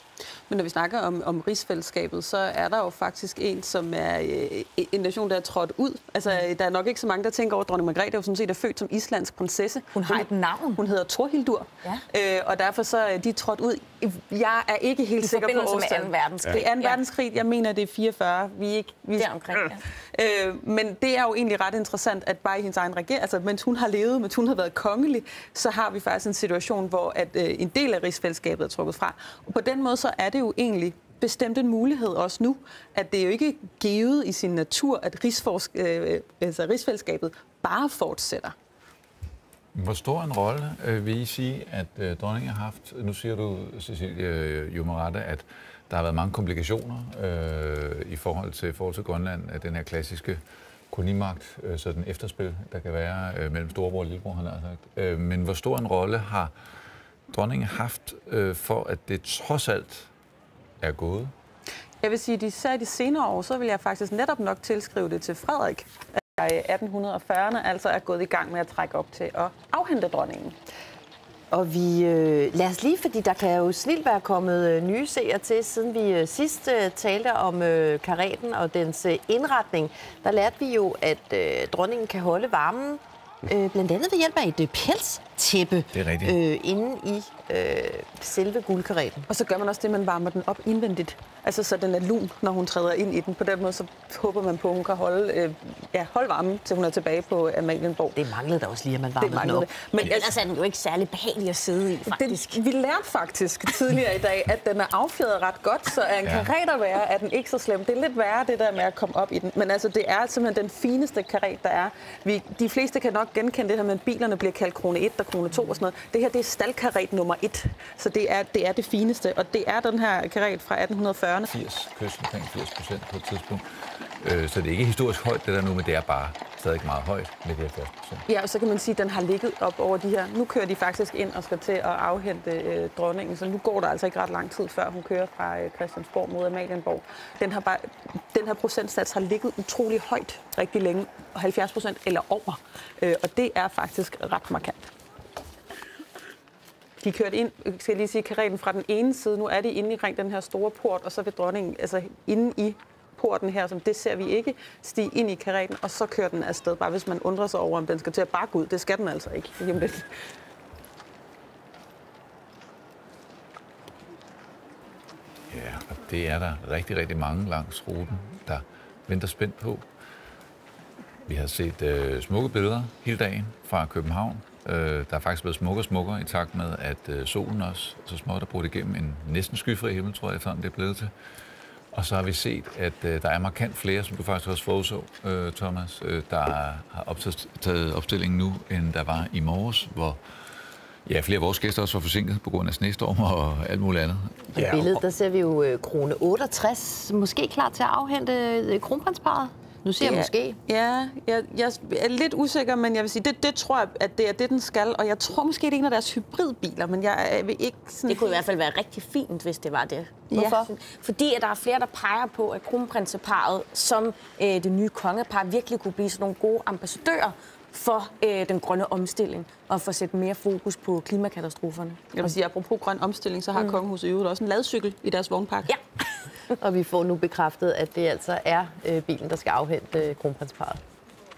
Men når vi snakker om, om rigsfællesskabet, så er der jo faktisk en, som er øh, en nation, der er trådt ud. Altså, der er nok ikke så mange, der tænker over, at dronning Margrethe er sådan set er født som islandsk prinsesse. Hun har et navn. Hun hedder Torhildur. Ja. Øh, og derfor så er de trådt ud. Jeg er ikke helt I sikker på forbindelse med 2. verdenskrig. Det er 2. Ja. verdenskrig. Jeg mener, det er 44. Vi er ikke... Vi... Deromkring, Øh, men det er jo egentlig ret interessant, at bare i hendes egen regering, altså mens hun har levet, mens hun har været kongelig, så har vi faktisk en situation, hvor at, øh, en del af rigsfællesskabet er trukket fra. Og på den måde, så er det jo egentlig bestemt en mulighed også nu, at det er jo ikke givet i sin natur, at rigsforsk, øh, altså rigsfællesskabet bare fortsætter. Hvor stor en rolle øh, vil I sige, at øh, dronningen har haft? Nu siger du, Cecilie øh, Jumarette, at der har været mange komplikationer øh, i forhold til, forhold til Grønland, af den her klassiske kolonimagt, øh, så den efterspil, der kan være øh, mellem storebror og lillebror, han har sagt. Øh, men hvor stor en rolle har dronningen haft øh, for, at det trods alt er gået? Jeg vil sige, at især i de senere år, så vil jeg faktisk netop nok tilskrive det til Frederik, 1840'erne øh, altså er gået i gang med at trække op til at afhente dronningen. Og vi, øh, lad os lige, fordi der kan jo snilt være kommet øh, nye seere til, siden vi øh, sidst øh, talte om øh, karetten og dens øh, indretning. Der lærte vi jo, at øh, dronningen kan holde varmen, øh, blandt andet ved hjælp af et øh, det er rigtigt. øh, inde i øh, selve guldkaretten. Og så gør man også det, man varmer den op indvendigt. Altså, så den er lun, når hun træder ind i den. På den måde, så håber man på, at hun kan holde, øh, ja, holde varmen, til hun er tilbage på Amalienborg. Det manglede da også lige, at man varmede den op. det. Men ellers er den jo ikke særlig behagelig at sidde i, faktisk. Den, vi lærte faktisk tidligere i dag, at den er affjedret ret godt, så er en Ja. være, er den ikke så slem. Det er lidt værre, det der med at komme op i den. Men altså, det er simpelthen den fineste karet, der er. Vi, de fleste kan nok genkende det her med, at bilerne bliver kaldt krone 1 og krone 2 og sådan noget. Det her, det er staldkaret nummer 1. Så det er, det er det fineste. Og det er den her karet fra 1840'erne. 80, kyst omkring 80 procent på et tidspunkt. Øh, så det er ikke historisk højt, det der nu, men det er bare stadig meget højt med de 70 procent. Ja, og så kan man sige, at den har ligget op over de her. Nu kører de faktisk ind og skal til at afhente øh, dronningen, så nu går der altså ikke ret lang tid, før hun kører fra øh, Christiansborg mod Amalienborg. Den, har bare, den her procentsats har ligget utrolig højt rigtig længe, 70 procent eller over. Øh, og det er faktisk ret markant. De kørte ind, øh, skal jeg lige sige, karetten fra den ene side. Nu er de inde i den her store port, og så vil dronningen, altså inde i porten her, som det ser vi ikke, stige ind i karetten, og så kører den afsted. Bare hvis man undrer sig over, om den skal til at bakke ud. Det skal den altså ikke. Jamen, lidt. Ja, og det er der rigtig, rigtig mange langs ruten, der venter spændt på. Vi har set øh, smukke billeder hele dagen fra København. Øh, der er faktisk blevet smukkere og smukkere i takt med, at øh, solen også så småt er brudt igennem en næsten skyfri himmel, tror jeg, efterhånden det er blevet til. Og så har vi set, at øh, der er markant flere, som du faktisk også forudså, øh, Thomas, øh, der har optaget, taget opstillingen nu, end der var i morges, hvor ja, flere af vores gæster også var forsinket på grund af snestorm og alt muligt andet. På ja, billedet, der ser vi jo øh, krone 68, måske klar til at afhente øh, kronprinsparet. Nu siger jeg måske. Ja, jeg, jeg er lidt usikker, men jeg vil sige, det, det tror jeg, at det er det, den skal. Og jeg tror måske, det er en af deres hybridbiler, men jeg vil ikke sådan... Det kunne i hvert fald være rigtig fint, hvis det var det. Hvorfor? Fordi at der er flere, der peger på, at kronprinseparet som øh, det nye kongepar virkelig kunne blive sådan nogle gode ambassadører for øh, den grønne omstilling og for at sætte mere fokus på klimakatastroferne. Jeg vil sige, apropos grøn omstilling, så har mm. kongehuset i øvrigt også en ladcykel i deres vognpark. Ja. [LAUGHS] [LAUGHS] Og vi får nu bekræftet, at det altså er øh, bilen, der skal afhente øh, kronprinsparet.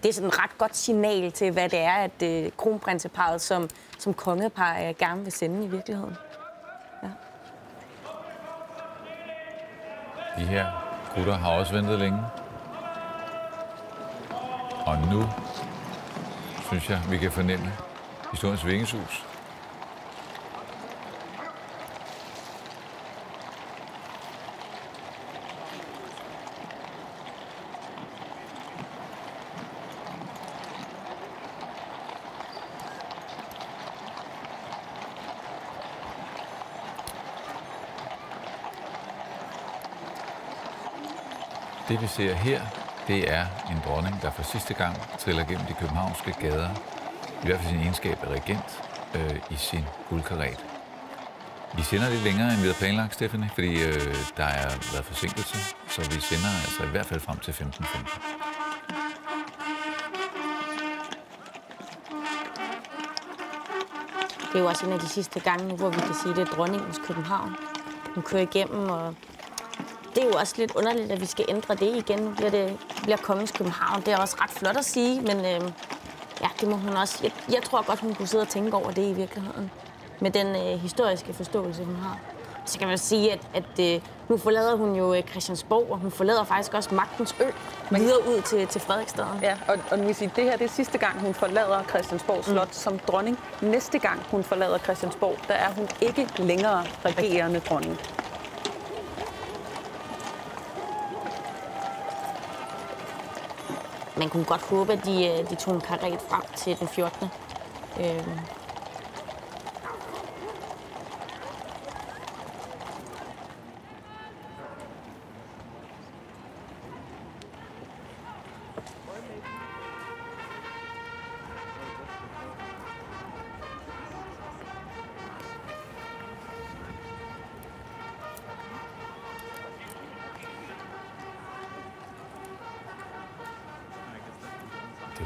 Det er sådan et ret godt signal til, hvad det er, at øh, kronprinseparet som, som kongepar øh, gerne vil sende i virkeligheden. De her gutter har også ventet længe. Og nu synes jeg, vi kan fornemme historiens vingeshus. Vi ser her, det er en dronning, der for sidste gang triller gennem de københavnske gader, i hvert fald sin egenskab af regent, øh, i sin guldkaret. Vi sender lidt længere, end vi havde planlagt, Stephanie, fordi øh, der er været forsinkelse, så vi sender altså i hvert fald frem til 15.15. Det er jo også en af de sidste gange nu, hvor vi kan sige, at det er dronningens København. Hun kører igennem, og det er jo også lidt underligt, at vi skal ændre det igen. Nu bliver det bliver kongens København. Det er også ret flot at sige, men øh, ja, det må hun også. Jeg, jeg tror godt, hun kunne sidde og tænke over det i virkeligheden. Med den øh, historiske forståelse, hun har. Så kan man sige, at, at øh, nu forlader hun jo øh, Christiansborg, og hun forlader faktisk også magtens ø videre ud til, til Frederiksstaden. Ja, og, og nu vil sige, det her det er sidste gang, hun forlader Christiansborg Slot mm. som dronning. Næste gang, hun forlader Christiansborg, der er hun ikke længere regerende dronning. Man kunne godt håbe, at de, øh, de tog en karet frem til den 14. Øh,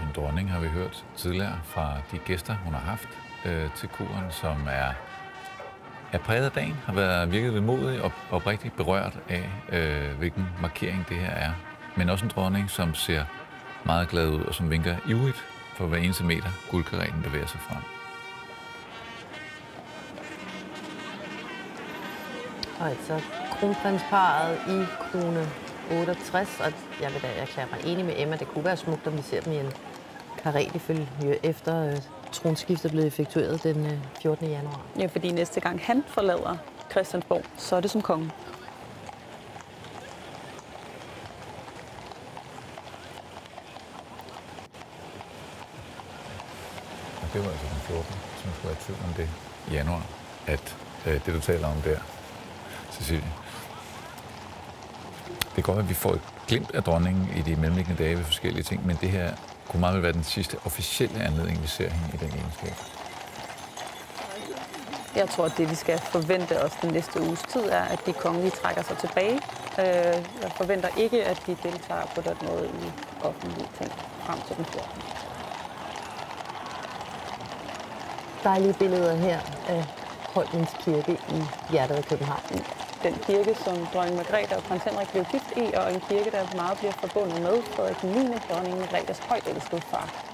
en dronning, har vi hørt tidligere fra de gæster, hun har haft øh, til kuren, som er, er præget af dagen, har været virkelig vemodig og oprigtigt berørt af, øh, hvilken markering det her er. Men også en dronning, som ser meget glad ud og som vinker ivrigt for hver eneste meter, guldkareten bevæger sig frem. Og altså kronprinsparet i krone 68, og jeg vil da erklære mig enig med Emma, det kunne være smukt, om vi ser dem i en karet ifølge efter øh, tronskiftet blev effektueret den øh, 14. januar. Ja, fordi næste gang han forlader Christiansborg, så er det som konge. Det var altså den 14, som skulle være i tvivl om det i januar, at øh, det du taler om der, Cecilie, det kan godt være, at vi får et glimt af dronningen i de mellemliggende dage ved forskellige ting, men det her kunne meget vel være den sidste officielle anledning, vi ser hende i den egenskab. Jeg tror, at det, vi skal forvente os den næste uges tid, er, at de kongelige trækker sig tilbage. Øh, Jeg forventer ikke, at de deltager på den måde i offentlige ting frem til den 14. Dejlige billeder her af Holmens Kirke i hjertet af København. Den kirke, som dronning Margrethe og prins Henrik blev gift i, og en kirke, der meget bliver forbundet med Frederik 9. dronning Margrethes højt elskede far.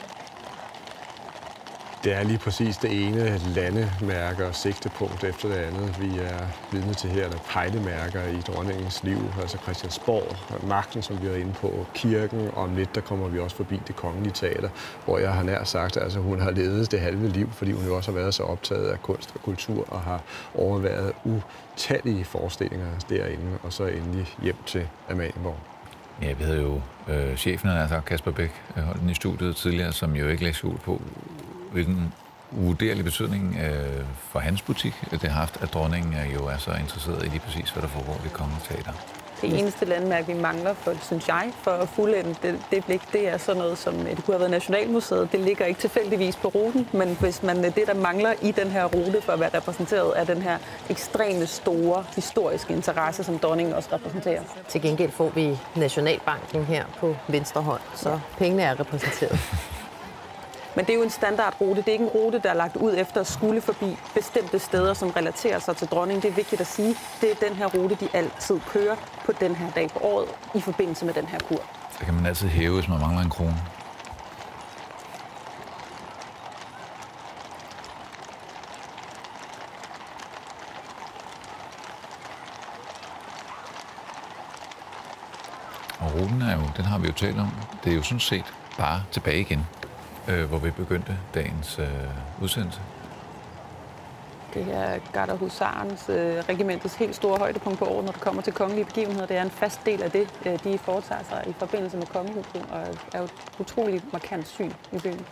Det er lige præcis det ene landemærke og sigtepunkt efter det andet. Vi er vidne til her, der pejlemærker i dronningens liv, altså Christiansborg, magten, som vi er inde på, kirken, og om lidt, der kommer vi også forbi det kongelige teater, hvor jeg har nær sagt, at altså, hun har levet det halve liv, fordi hun jo også har været så optaget af kunst og kultur, og har overværet utallige forestillinger derinde, og så endelig hjem til Amalienborg. Ja, vi havde jo øh, chefen, altså Kasper Bæk, holdt den i studiet tidligere, som jo ikke lægger skjul på, hvilken uvurderlig betydning øh, for hans butik det har haft, at dronningen er jo er så interesseret i lige præcis, hvad der foregår i Kongelige Teater. Det eneste landmærke, vi mangler, for, synes jeg, for at fuldende det, det blik, det er sådan noget som, det kunne have været Nationalmuseet. Det ligger ikke tilfældigvis på ruten, men hvis man, det, der mangler i den her rute for at være repræsenteret, er den her ekstreme store historiske interesse, som dronningen også repræsenterer. Til gengæld får vi Nationalbanken her på venstre hånd, så pengene er repræsenteret. [LAUGHS] Men det er jo en standardrute. Det er ikke en rute, der er lagt ud efter at skulle forbi bestemte steder, som relaterer sig til dronningen. Det er vigtigt at sige. Det er den her rute, de altid kører på den her dag på året i forbindelse med den her kur. Så kan man altid hæve, hvis man mangler en krone. Og ruten er jo, den har vi jo talt om. Det er jo sådan set bare tilbage igen, øh, hvor vi begyndte dagens øh, udsendelse. Det er Gardehusarens øh, regimentets helt store højdepunkt på året, når det kommer til kongelige begivenheder. Det er en fast del af det, øh, de foretager sig i forbindelse med kongehuset, og er jo et utroligt markant syn i byen.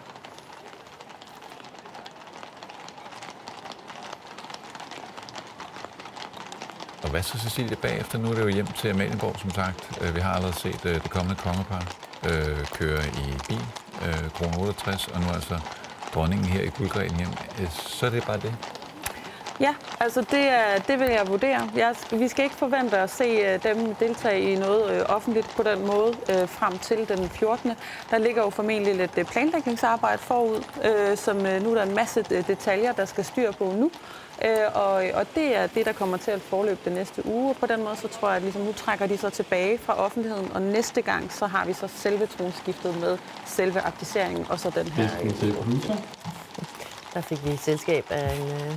Og Og hvad så, Cecilie, bagefter? Nu er det jo hjem til Amalienborg, som sagt. Øh, vi har allerede set øh, det kommende kongepar øh, køre i bil, øh, krone 68, og nu altså dronningen her i guldgren hjem. Øh, så er det bare det. Ja, altså det, er, det vil jeg vurdere. Jeg, vi skal ikke forvente at se øh, dem deltage i noget øh, offentligt på den måde øh, frem til den 14. Der ligger jo formentlig lidt øh, planlægningsarbejde forud, øh, som øh, nu er der en masse øh, detaljer, der skal styr på nu. Øh, og, og det er det, der kommer til at forløbe den næste uge. Og på den måde, så tror jeg, at ligesom, nu trækker de sig tilbage fra offentligheden, og næste gang, så har vi så selve tronskiftet med selve abdiceringen, og så den her... Der fik vi selskab af en, øh,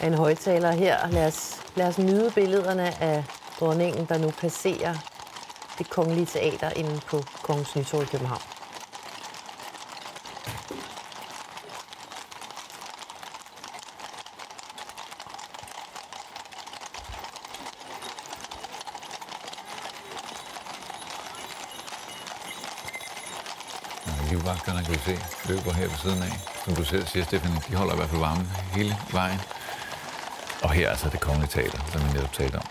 af en højtaler her. Lad os, lad os nyde billederne af dronningen, der nu passerer det kongelige teater inde på Kongens Nytorv i København. Og kan se løber her ved siden af. Som du selv siger, Stefan, de holder i hvert fald varmen hele vejen. Og her er altså det kongelige teater, som vi netop talte om.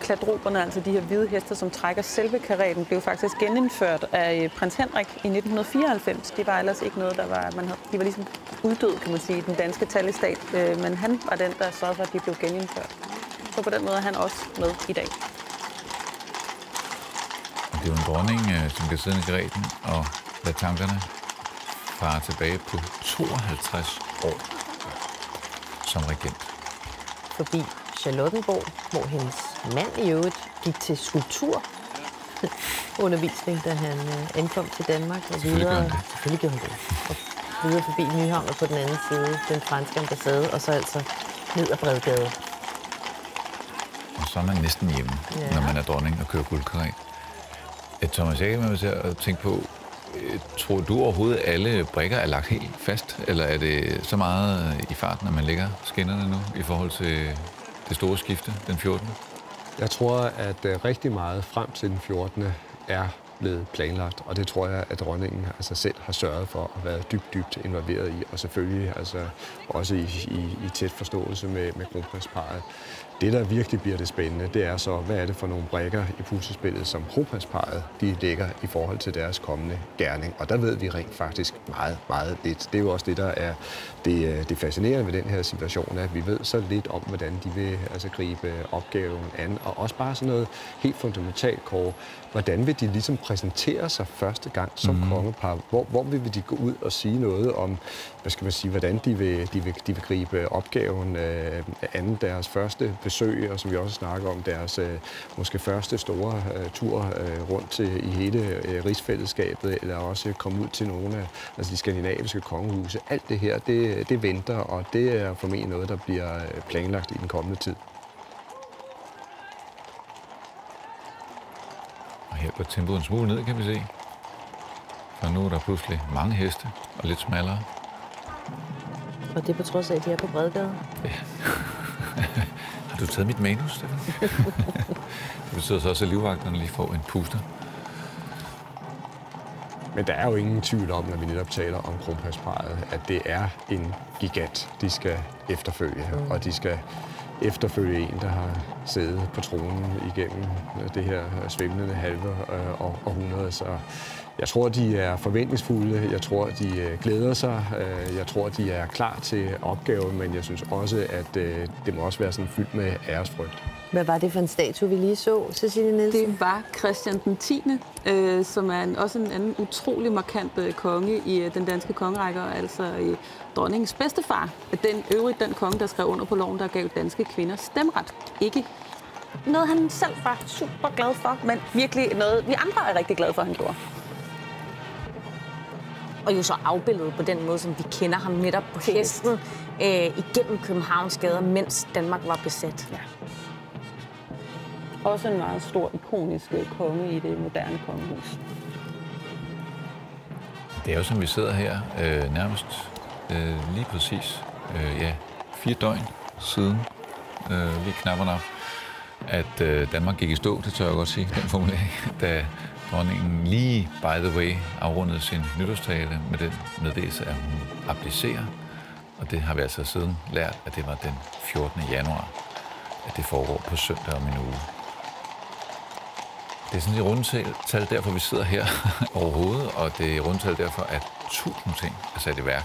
Kladroberne, altså de her hvide heste, som trækker selve karetten, blev faktisk genindført af øh, prins Henrik i 1994. Det var ellers ikke noget, der var... Man havde, de var ligesom uddød, kan man sige, i den danske talestat. Øh, men han var den, der sørgede for, at de blev genindført. Så på den måde er han også med i dag. Det er jo en dronning, øh, som kan sidde i græten og lade tankerne fare tilbage på 52 år som regent. Forbi Charlottenborg, hvor hendes mand i øvrigt gik til skulptur [LAUGHS] undervisning, da han øh, ankom til Danmark. Og Selvfølgelig gjorde han det. Selvfølgelig gjorde han det. Og videre forbi Nyhavn og på den anden side den franske ambassade, og så altså ned ad Bredgade. Så er man næsten hjemme, Ja. når man er dronning og kører guldkaret. Øh, Thomas, jeg kan med til at tænke på, øh, tror du overhovedet, at alle brikker er lagt helt fast? Eller er det så meget øh, i farten, at man lægger skinnerne nu i forhold til det store skifte den 14. Jeg tror, at rigtig meget frem til den 14. er blevet planlagt, og det tror jeg, at dronningen altså selv har sørget for at være dybt, dybt involveret i, og selvfølgelig altså også i, i, i tæt forståelse med, med kronprinsparet. Det, der virkelig bliver det spændende, det er så, hvad er det for nogle brækker i puslespillet, som kronprinsparet de lægger i forhold til deres kommende gerning. Og der ved vi rent faktisk meget, meget lidt. Det er jo også det, der er det, øh, det fascinerende ved den her situation, at vi ved så lidt om, hvordan de vil altså, gribe opgaven an. Og også bare sådan noget helt fundamentalt, Kåre. Hvordan vil de ligesom præsentere sig første gang som mm. kongepar? Hvor, hvor vil de gå ud og sige noget om, hvad skal man sige, hvordan de vil, de vil, de vil gribe opgaven øh, anden deres første besøg, og som vi også snakker om, deres øh, måske første store øh, tur øh, rundt til, i hele øh, rigsfællesskabet, eller også komme ud til nogle af altså de skandinaviske kongehuse. Alt det her, det, det venter, og det er formentlig noget, der bliver øh, planlagt i den kommende tid. Og her går tempoet en smule ned, kan vi se. For nu er der pludselig mange heste og lidt smallere. Og det er på trods af, at de er på Bredgade. [LAUGHS] Har du taget mit manus, Stefan? [LAUGHS] det betyder så også, at livvagterne lige får en puster. Men der er jo ingen tvivl om, når vi netop taler om kronprinsparet, at det er en gigant, de skal efterfølge. Mm. Og de skal efterfølge en, der har siddet på tronen igennem øh, det her øh, svimlende halve øh, århundrede. Så jeg tror, de er forventningsfulde. Jeg tror, de øh, glæder sig. Jeg tror, de er klar til opgaven, men jeg synes også, at det må også være sådan fyldt med æresfrygt. Hvad var det for en statue, vi lige så, Cecilie Nielsen? Det var Christian den 10., øh, som er en, også en anden utrolig markant øh, konge i øh, den danske kongerække, og altså øh, dronningens bedstefar. Den øvrigt den konge, der skrev under på loven, der gav danske kvinder stemret. Ikke noget, han selv var super glad for, men virkelig noget, vi andre er rigtig glade for, han gjorde. Og jo så afbildet på den måde, som vi kender ham netop på hesten øh, igennem Københavns gader, mens Danmark var besat. Ja. Også en meget stor, ikonisk konge i det moderne kongehus. Det er jo, som vi sidder her, øh, nærmest øh, lige præcis øh, ja, fire døgn siden, øh, lige knapperne nok, at øh, Danmark gik i stå, det tør jeg godt sige, den formulering, [LAUGHS] da dronningen lige, by the way, afrundede sin nytårstale med den meddelelse, at hun applicerer. Og det har vi altså siden lært, at det var den 14. januar, at det foregår på søndag om en uge. Det er sådan et rundtal, derfor vi sidder her [LAUGHS] overhovedet, og det er rundtal derfor, at tusind ting er sat i værk.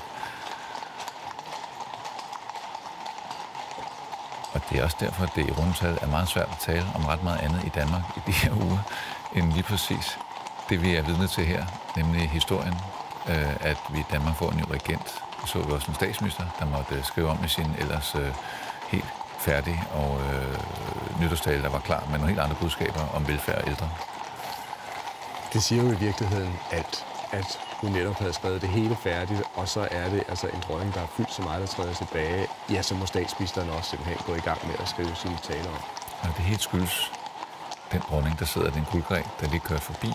Og det er også derfor, at det i rundtal er meget svært at tale om ret meget andet i Danmark i de her uger, end lige præcis det, vi er vidne til her, nemlig historien, øh, at vi i Danmark får en ny regent. Det så vi også en statsminister, der måtte skrive om i sin ellers øh, helt færdig og øh, nytårstale, der var klar med nogle helt andre budskaber om velfærd og ældre. Det siger jo i virkeligheden alt, at hun netop havde skrevet det hele færdigt, og så er det altså en dronning, der har fyldt så meget, der træder tilbage. Ja, så må statsministeren også simpelthen gå i gang med at skrive sine taler om. Og det helt skyldes den dronning, der sidder i den guldgren, der lige kørt forbi.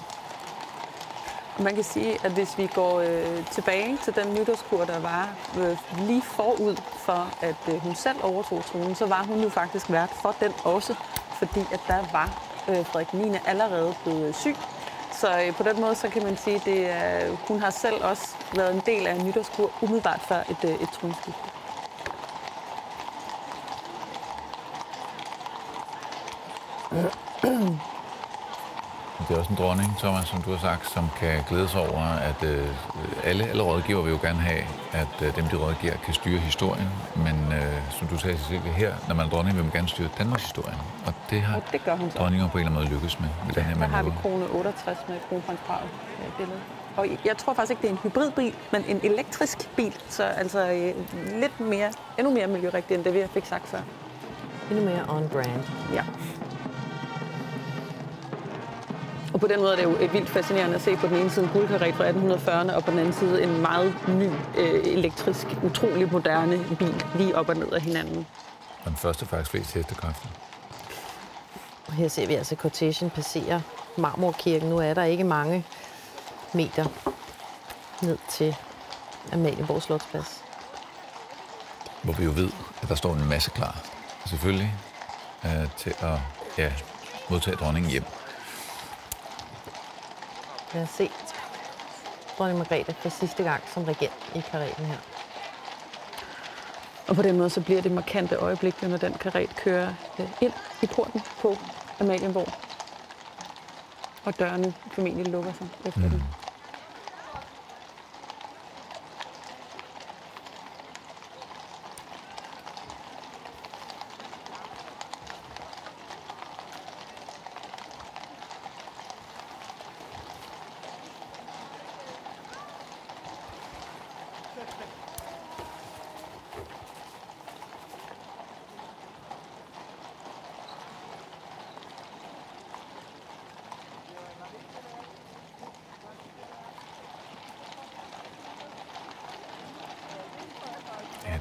Man kan sige, at hvis vi går øh, tilbage til den nytårskur, der var øh, lige forud for, at øh, hun selv overtog tronen, så var hun jo faktisk vært for den også, fordi at der var øh, Frederik 9. allerede blevet øh, syg. Så øh, på den måde, så kan man sige, at det, øh, hun har selv også været en del af en nytårskur umiddelbart før et, øh, et tronskifte. Det er også en dronning, Thomas, som du har sagt, som kan glæde sig over, at øh, alle, alle rådgiver vil jo gerne have, at øh, dem, de rådgiver, kan styre historien. Men øh, som du sagde, Cecilie, her, når man er dronning, vil man gerne styre Danmarks historien. Og det har Og det gør hun så. dronninger på en eller anden måde lykkes med, med den her Der har vi krone 68 med kronprins Brav billede. Og jeg tror faktisk ikke, det er en hybridbil, men en elektrisk bil. Så altså øh, lidt mere, endnu mere miljørigtigt, end det vi fik sagt før. Endnu mere on brand. Ja. Og på den måde er det jo øh, vildt fascinerende at se på den ene side en guldkaret fra 1840'erne, og på den anden side en meget ny, øh, elektrisk, utrolig moderne bil, lige op og ned af hinanden. Og den første faktisk flest hestekræfter. Og her ser vi altså cortegen passere Marmorkirken. Nu er der ikke mange meter ned til Amalienborg Slotsplads. Hvor vi jo ved, at der står en masse klar. Selvfølgelig øh, til at ja, modtage dronningen hjem. Lad os se dronning Margrethe for sidste gang som regent i kareten her. Og på den måde så bliver det markante øjeblik, når den karet kører øh, ind i porten på Amalienborg. Og dørene formentlig lukker sig efter mm. den.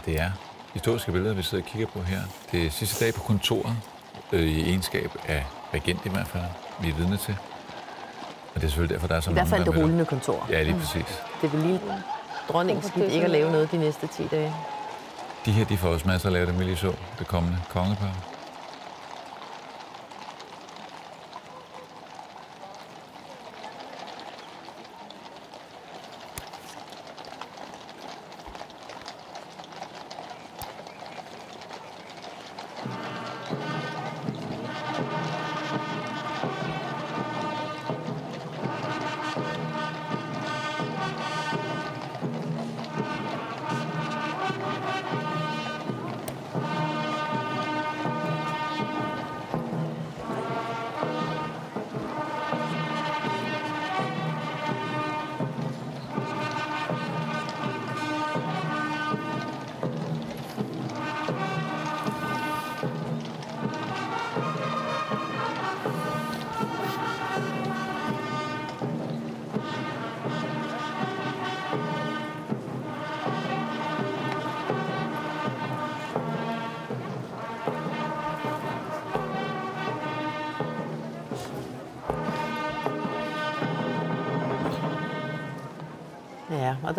Det er historiske billeder, vi sidder og kigger på her. Det er sidste dag på kontoret, øh, i egenskab af regent i hvert fald, vi er vidne til. Og det er selvfølgelig derfor, der er så I mange, hvert fald det rullende kontor. Ja, lige præcis. Det vil lige dronningen skidt ikke at lave noget de næste 10 dage. De her, de får også masser at lave, dem vi lige så, det kommende kongepar.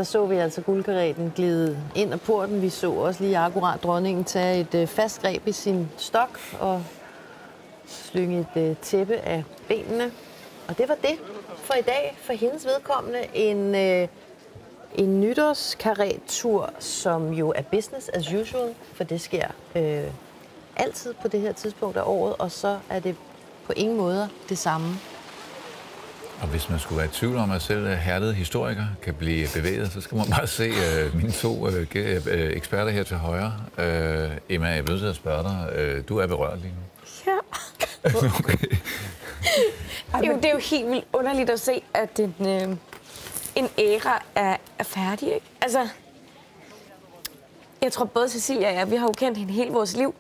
Så vi altså guldkaretten glide ind ad porten. Vi så også lige akkurat dronningen tage et øh, fast greb i sin stok og slynge et øh, tæppe af benene. Og det var det for i dag. For hendes vedkommende en, øh, en nytårskaretur, som jo er business as usual, for det sker øh, altid på det her tidspunkt af året, og så er det på ingen måder det samme og hvis man skulle være i tvivl om, at selv hærdede historiker kan blive bevæget, så skal man bare se uh, mine to uh, eksperter her til højre. Uh, Emma, jeg er nødt til at spørge dig. Uh, du er berørt lige nu. Ja. [LAUGHS] okay. det, er jo, det er jo helt vildt underligt at se, at en, øh, en æra er, er færdig. Ikke? Altså, jeg tror både Cecilia og jeg, vi har jo kendt hende hele vores liv.